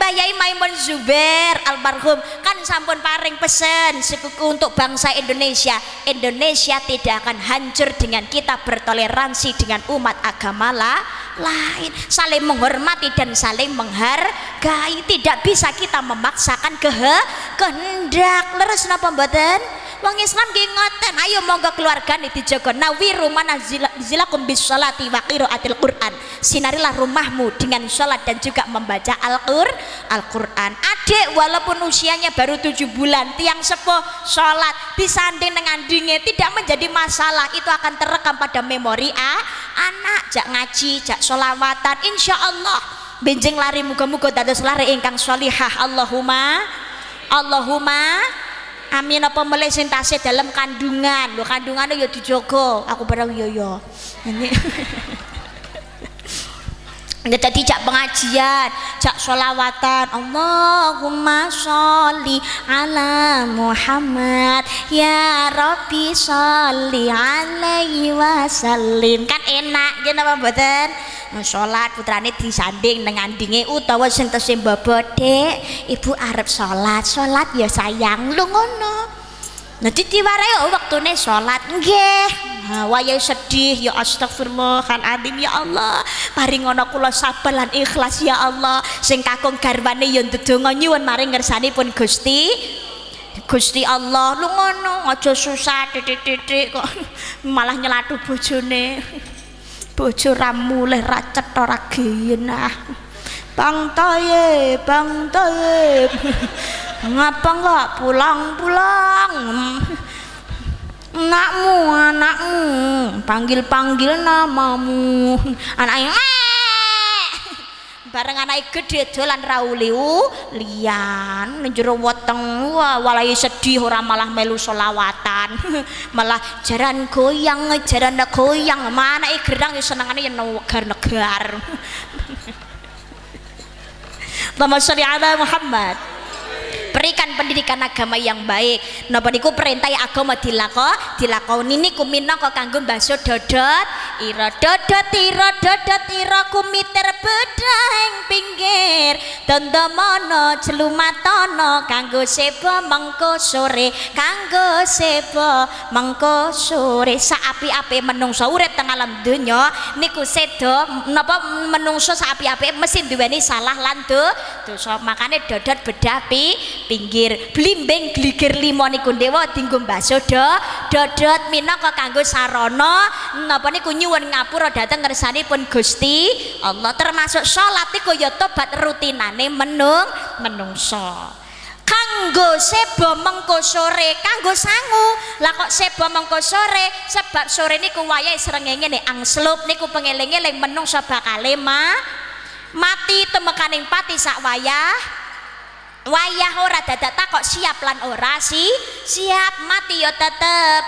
Mbah Yai Maimun Zubair almarhum kan sampun paring pesen sekuku untuk bangsa Indonesia. Indonesia tidak akan hancur dengan kita bertoleransi dengan umat agama lah lain saling menghormati dan saling menghargai tidak bisa kita memaksakan kehendak leres napa mboten Wong Islam nggih ngoten, ayo monggo keluarga nih dijaga. Nawiru manazilakum bis sholati wa qiraatil Qur'an. Sinarilah rumahmu dengan sholat dan juga membaca Al-Qur Al-Qur'an. Adik walaupun usianya baru tujuh bulan, tiang sepuh sholat disanding dengan dingin tidak menjadi masalah. Itu akan terekam pada memori ah, anak. Jak ngaji, jak sholawatan. Insya Allah. Benjing lari muga-muga dados lari ingkang sholihah. Allahumma Allahumma amin. Apa sing dalam kandungan? Lho kandungannya ya dijogo. Aku barang yo yo. Ini jadi jak pengajian, jak sholawatan. Allahumma sholli ala Muhammad. Ya Rabbi sholli alaihi wasallim. Kan enak, gini apa mboten? sholat putrane disanding dengan dinge utawa sing tesih dek ibu arep sholat sholat ya sayang. Lu ngono Nanti diwarai oh waktune sholat nggih. Waya sedih ya astagfirullahaladzim ya Allah. Paring ngono kula sabar lan ikhlas ya Allah. Sing kakung garwane ya ndedonga nyuwun maring ngersanipun Gusti. Gusti Allah lu ngono aja susah titik-titik kok malah nyelatu bojone bojo ra mulih ra cetha ra genah Bang Toyib, Bang Toyib ngapa enggak pulang-pulang. Anakmu anakmu. Panggil-panggil namamu. Anaknya bareng anak gede dolan rauliu. Lian njero weteng. Walai sedih ora malah melu solawatan malah jaran goyang jaran goyang. Mana gerang senengane yen negar-negar Allahumma sholli ala Muhammad berikan pendidikan agama yang baik. Napa niku perintah agama dilako dilakoni niku minangka kanggo baso dodot ira dodot ira dodot ira kumiter bedang pinggir. Dandamono celumatono kanggo sebo mengko sore kanggo sebo mengko sore. Saapi-api menungso urip teng alam donya niku sedo napa menungso saapi-api mesti duweni salah lan dosa. Makane dodot bedapi pinggir. Blimbing gligir limo niku dewa dinggo baso do dodot minangka kanggo sarana. Napa niku nyuwun ngapura dhateng ngersanipun Gusti Allah. Termasuk salat iku ya tobat rutinane menung menungso kanggo sebo mengko sore kanggo sangu. Lah kok sebo mengko sore? Sebab sore niku wayahe srengenge nek angslup niku pengeling-eling menungso bakale ma mati temekaning pati sak wayah wayah ora dadak kok siap lan ora sih siap. Mati yo tetep.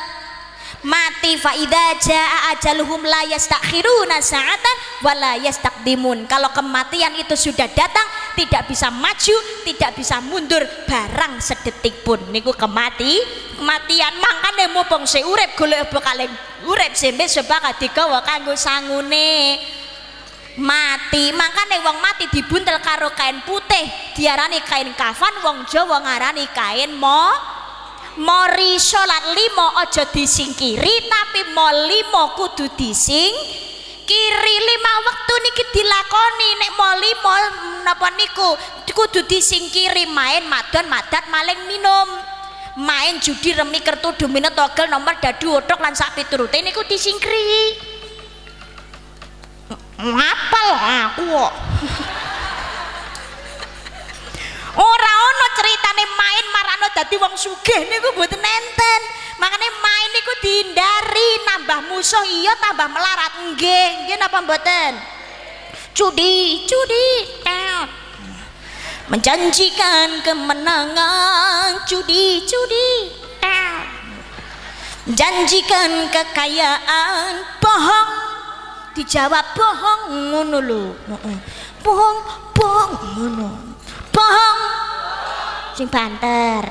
Mati faida jaa ajaluhum la yastakhiruna sa'atan wa la yastaqdimun. Kalau kematian itu sudah datang tidak bisa maju tidak bisa mundur barang sedetik pun. Niku kemati kematian. Mangkane mumpung si urip golek bekal urip sembe sebab digawa kanggo sangune mati. Makanya wong mati dibuntel karo kain putih diarani kain kafan wong Jawa ngarani kain mo mori. Sholat limo ojo disingkiri tapi mo limo kudu dising kiri lima waktu niki dilakoni nek mo limo napa niku kudu disingkiri. Main madon madat maling minum. Main judi remi kertu domino togel nomor dadu otok lan sak piturute niku disingkiri ngapal aku kok. Ora ono ceritane main marano dadi wong sugih niku mboten nenten makanya main niku dihindari nambah musuh iya tambah melarat. Nggih nggih napa mboten? Judi judi. Menjanjikan kemenangan. Judi judi. Janjikan kekayaan. Bohong dijawab bohong ngono lho. Bohong bohong ngono. Bohong sing banter.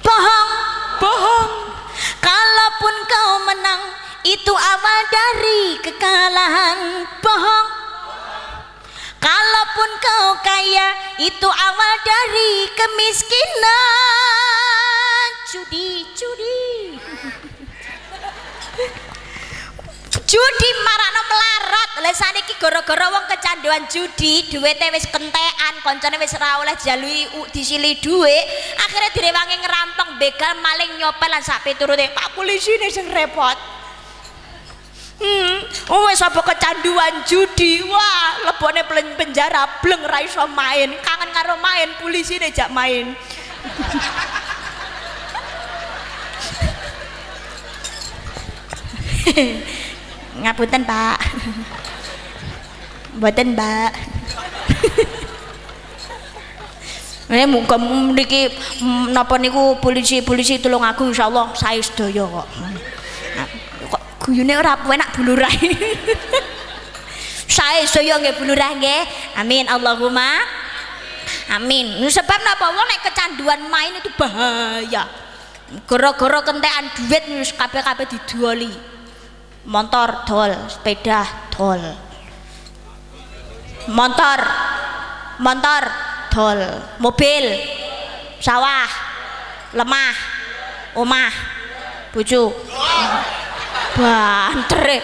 Bohong bohong kalaupun kau menang itu awal dari kekalahan. Bohong Kalaupun kau kaya itu awal dari kemiskinan. Judi, judi marakno melarat lha saniki gara-gara wong kecanduan judi duwite wis kentekan koncone wis ora oleh jalui disili dhuwit akhirnya direwangi ngerampok begal maling nyopel lan sak piturute Pak polisi ini sing repot Hmm, oh wis apa kecanduan judi. Wah, lebone penjara bleng ra iso main. Kangen karo main, polisi jak main. ngapunten pak mboten mbak Eh muga mriki napa niku polisi-polisi tolong aku insyaallah saya sedaya kok. Kok guyune ora enak bulurai. saya sedaya nggih bulurah nggih. Amin Allahumma. Amin. Sebab napa wong nek kecanduan main itu bahaya. Gara-gara kentekan duit wis kabeh-kabeh diduali motor dol. Sepeda dol. Motor motor dol. Mobil sawah lemah omah bojo. Banter.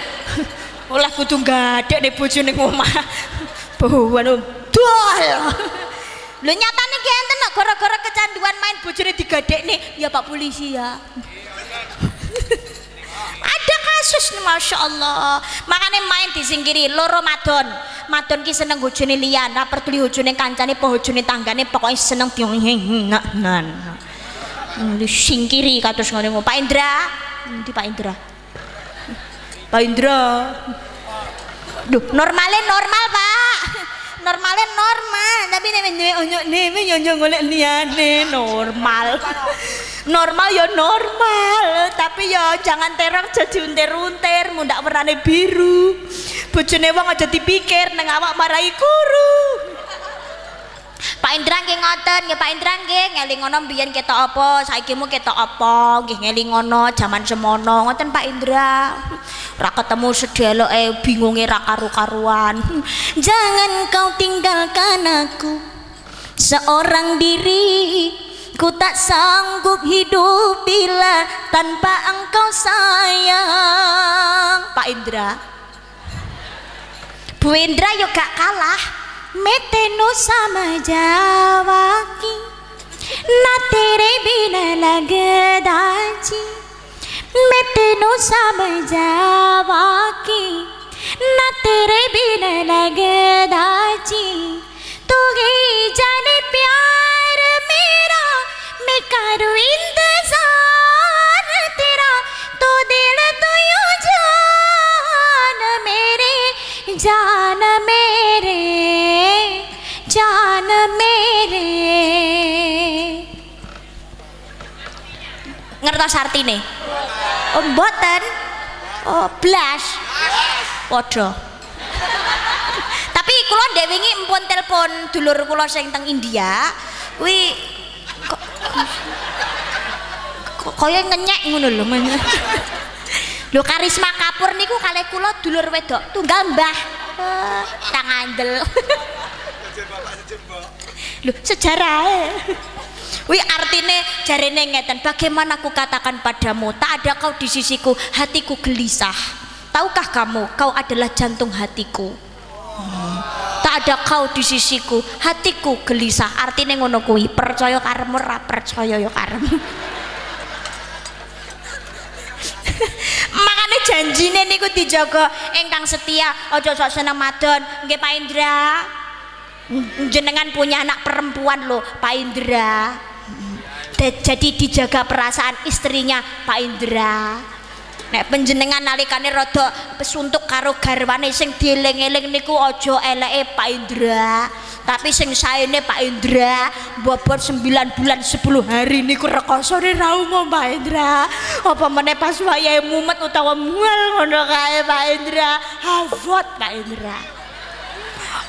Oleh kudu gadek nih bojo ning omah. Bawan dol. Lho nyatane ki enten gara-gara kecanduan main bojone digadekne ya Pak polisi ya kasus nih masya Allah makanya main disingkiri loro madon madon ki seneng hujune liyan ora perlu hujune kancane apa hujune tanggane pokoknya seneng nan disingkiri kados ngene Pak Indra di Pak Indra Pak Indra Duh, normalnya normal, Pak. Normalnya normal, tapi nek neme yo golek liyane normal. Normal ya normal tapi ya jangan teror jadi unter-unter mundak warnane biru. Bojone wong aja dipikir neng awak marahi guru Pak Indra nggih ngoten nggih Pak Indra nggih ngeling ngono biyen ketok apa saiki mu ketok apa nggih ngeling ngono jaman semono ngoten Pak Indra? Ora ketemu sedeloke bingunge ra karu-karuan. Jangan kau tinggalkan aku seorang diri Ku tak sanggup hidup bila tanpa engkau sayang. Pak Indra. Bu Indra yuk gak kalah मैं तेनू समझावा की, ना तेरे बिना लगदा जी। मैं तेनू समझावा की, ना तेरे बिना लगदा जी। तू ही जाने प्यार मेरा, मैं करूँ इंतज़ार तेरा। तो दिल तो जान मेरे जान ngertos artine oh mboten? Oh blas. Padha tapi kula ndek wingi empun telepon dulur kula sing teng India. Kok kaya ngenyek ngono lho lho karisma kapur niku kalih kula dulur wedok tunggal mbah uh, tak ngandel. Lho sejarah Wi artine jarene ngeten bagaimana aku katakan padamu? Tak ada kau di sisiku hatiku gelisah. Tahukah kamu kau adalah jantung hatiku? Tak ada kau di sisiku hatiku gelisah. Artinya ngono kuwi percaya karemu ora percaya ya karemu makanya janjine niku dijaga engkang setia ojo sok seneng madon. Nggih Pak jenengan punya anak perempuan loh Pak Indra jadi dijaga perasaan istrinya Pak Indra. Nek penjenengan nalikane rada pesuntuk karo garwane sing dieling-eling niku aja eleke Pak Indra. Tapi sing saene Pak Indra bobot 9 bulan 10 hari niku rekosone ra umum Pak Indra. Apa meneh pas wayahe mumet utawa mual ngono kae Pak Indra? Hafot Pak Indra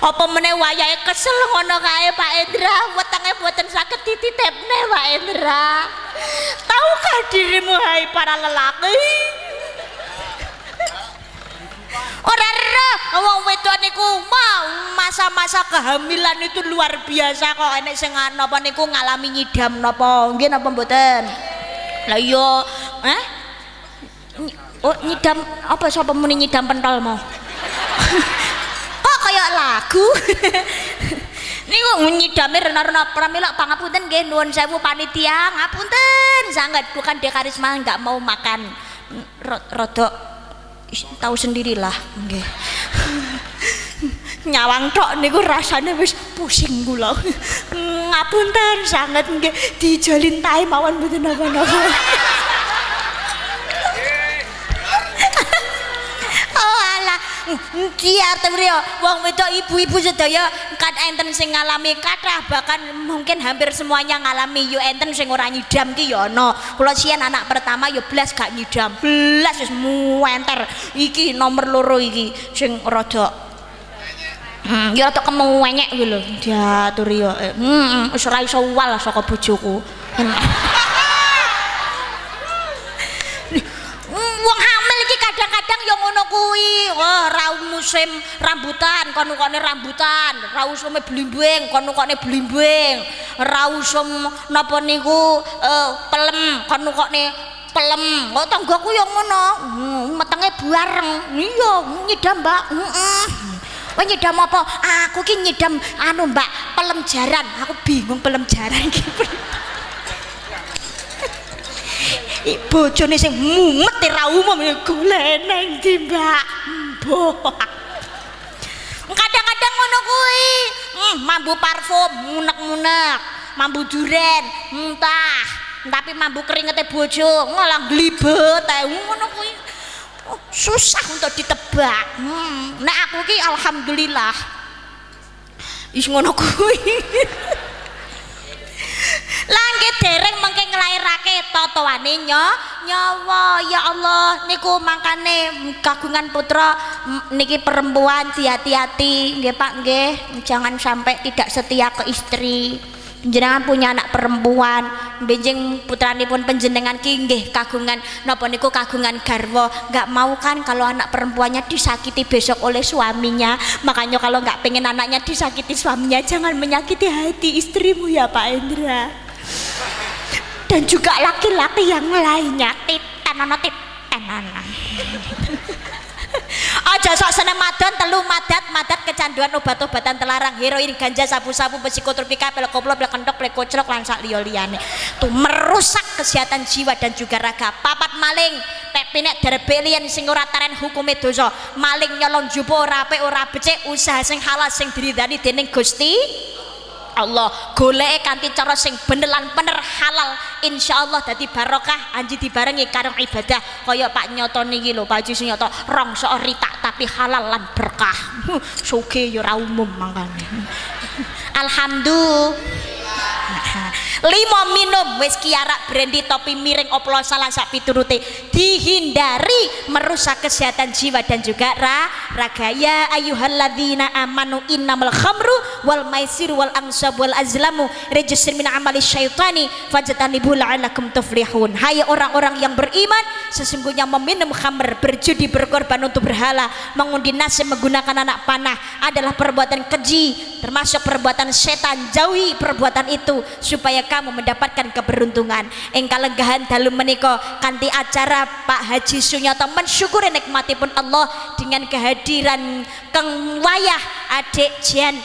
apa meneh wayahe kesel ngono kae Pak Indra? Wetenge boten saged dititipne Pak Indra. Tahukah dirimu hai para lelaki? Ora Ora, wong wedok niku mau masa-masa kehamilan itu luar biasa kok. Enek sing napa niku ngalami nyidam napa? Nggih napa mboten? Lah iya eh? Oh nyidam apa sapa muni nyidam pentol mau kayak lagu. Niku nyidame rena-rena pramila pangapunten nggih nuwun sewu panitia. Ngapunten. Sangat bukan dekarisma enggak mau makan. Rodok tahu sendirilah nggih. Nyawang tok niku rasane wis pusing kula. Ngapunten sangat nggih. Dijalin tae mawon mboten napa-napa Kiar temrio, wong wedok ibu-ibu sedaya kan enten sing ngalami kathah bahkan mungkin hampir semuanya ngalami yo enten sing ora nyidam ki yo ana. Kula sian anak pertama yo blas gak nyidam. Blas wis muenter. Iki nomor loro iki sing rada Hmm, ya rada kemuwenyek kuwi lho. Diaturi yo. Heeh, wis ora iso wal saka bojoku. Oh ra musim rambutan kono-kone rambutan ra usume blimbing kono-kone blimbing ra usum napa niku uh, pelem kono-kone pelem kok tanggaku yang ngono hmm, metenge bareng iya nyidam mbak heeh Oh nyidam apa? Aku ki nyidam anu mbak pelem jaran. Aku bingung pelem jaran ki. bojone sing mumet ra umum ya golene ndi Mbak Mbok kadang-kadang ngono kuwi hmm, mambu parfum munek-munek mambu duren entah tapi mambu keringete bojo ngolah glibet ae ngono kuwi. Oh, susah untuk ditebak. Hmm. nek aku ki alhamdulillah. Is ngono kuwi langit dereng mengke nglairake totoane nyo nyawa. Ya Allah niku mangkane kagungan putra niki perempuan hati-hati nggih Pak nggih. Jangan sampai tidak setia ke istri jenengan punya anak perempuan. Benjing putranipun penjenengan ki nggih kagungan napa niku kagungan garwa. Nggak mau kan kalau anak perempuannya disakiti besok oleh suaminya. Makanya kalau nggak pengen anaknya disakiti suaminya jangan menyakiti hati istrimu ya Pak Indra. Dan juga laki-laki yang lainnya titanono titanono aja sok seneng madon telu madat madat kecanduan obat-obatan terlarang. Heroin ganja sabu-sabu psikotropika pil koplo pil kentok pil koclok lan sak liya liyane. Merusak kesehatan jiwa dan juga raga. Papat maling tek pinek derbelian sing ora taren hukume dosa. Maling nyolong jupo apik ora becik usaha sing halal sing diridani dening Gusti Allah. Golek kanthi cara sing bener lan bener halal. Insyaallah dadi barokah anji dibarengi karo ibadah. Kaya Pak Nyoto niki lho Pak Jus Nyoto rong sok ritak tapi halal lan berkah. Suge ya ora umum mangkane. Alhamdulillah lima minum wis kiarak brandy topi miring oplosan lan sak piturute. Dihindari merusak kesehatan jiwa dan juga ra raga ya ayyuhalladzina amanu innamal khamru wal maisir wal ansab wal azlamu. Rijsun min amali syaitani fajtanibu la'allakum tuflihun. Hai orang-orang yang beriman sesungguhnya meminum khamr berjudi berkorban untuk berhala mengundi nasib menggunakan anak panah adalah perbuatan keji termasuk perbuatan setan. Jauhi perbuatan itu supaya kamu mendapatkan keberuntungan. Engkau legahan dalam menikah kanti acara Pak Haji Sunyoto mensyukuri nikmatipun Allah dengan kehadiran Keng Wayah adik Jian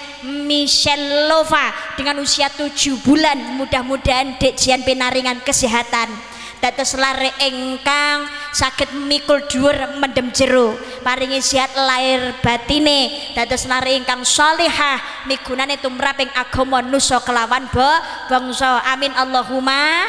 Michelle Lova dengan usia tujuh bulan. Mudah-mudahan Dek Jian penaringan kesehatan dados lare engkang sakit mikul dhuwur mendem jero. Paringi sehat lahir batine. Dados lare ingkang sholihah migunane tumraping agama nusa kelawan bangsa amin Allahumma.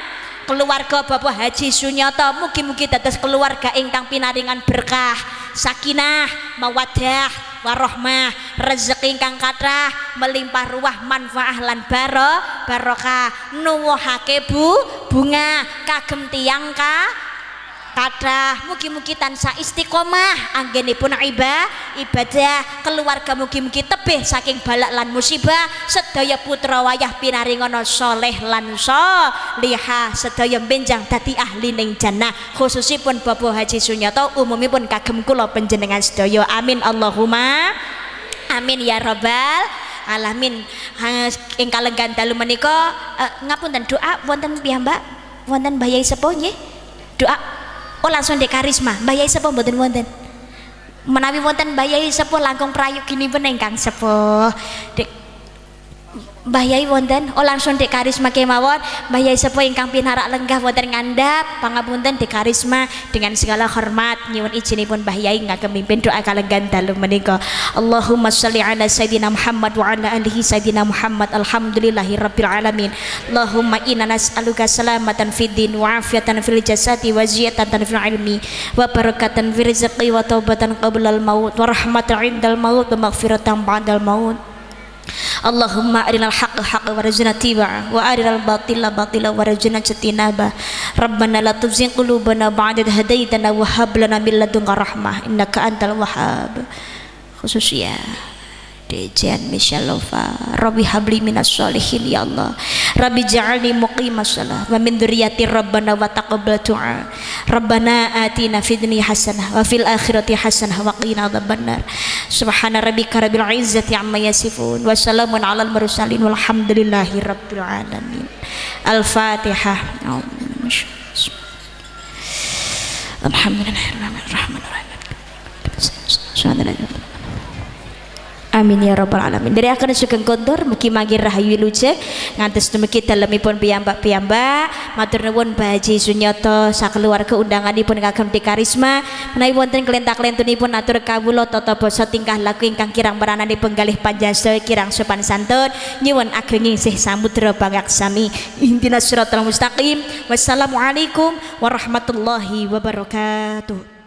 Keluarga Bapak Haji Sunyoto mugi-mugi dados keluarga ingkang pinaringan berkah sakinah mawadah warohmah rezeki ingkang kathah melimpah ruah manfaah lan baro barokah nuwuhake bu bunga kagem tiyang ka kata mugi-mugi tansah istiqomah anggenipun ibadah ibadah keluarga mugi-mugi tebih saking balak lan musibah sedaya putra wayah pinaringono soleh lan liha sedaya benjang dadi ahli ning jannah khususipun Bapak Haji Sunyoto umumipun kagem kula panjenengan sedaya. Amin Allahumma. Amin ya rabbal alamin. Ing kalenggan dalu menika uh, ngapunten doa wonten piyambak? Wonten bayai sepuh nggih? Doa oh langsung dek karisma. Bayai sepuh mboten wonten? Menawi wonten bayai sepuh langkung gini beneng kang. Sepuh dek Mbah Yai wonten oh langsung di karisma kemawon. Mbah Yai sepuh ingkang pinarak lenggah wonten ngandhap pangapunten di karisma dengan segala hormat. Nyuwun izinipun Mbah Yai ngagem mimpin doa kalenggan dalu menika. Allahumma sholli ala sayidina Muhammad wa ala alihi sayidina Muhammad. Alhamdulillahi rabbil alamin. Allahumma inna nas'aluka salamatan fid din wa afiatan fil jasadi wa ziyatan fil ilmi wa barakatan fil rizqi wa taubatan qabla al maut wa rahmatan indal maut wa maghfiratan ba'dal maut Allahumma arinal haqqa haqqa warzuqna tibaa wa arinal batila batila warzuqna jatinaba Rabbana la tuzigh qulubana ba'da idh hadaytana wa hab lana min ladunka rahmah. Innaka antal wahhab. Khususnya Dejan Misyalova Rabbi habli minas sholihin ya Allah. Rabbi ja'alni muqimas salah wa min dzurriyyati Rabbana wa taqabbal du'a. Rabbana atina fid dunya hasanah wa fil akhirati hasanah wa qina adzabannar. Subhana rabbika rabbil izzati amma yasifun wa salamun alal mursalin walhamdulillahi rabbil alamin. Al-Fatihah Alhamdulillahirrahmanirrahim Amin ya rabbal alamin. Dari akan sugeng kontor mugi manggi rahayu lujeng ngantos dumugi dalemipun piyambak-piyambak. Matur nuwun Baji Sunyoto sakeluarga undanganipun kagem di karisma menawi wonten kelentak-lentunipun atur kawula tata basa tingkah laku ingkang kirang merananipun galih panjasta kirang sopan santun nyuwun ageng sih samudra bangaksami. Ihdinas siratal mustaqim. Wassalamualaikum warahmatullahi wabarakatuh.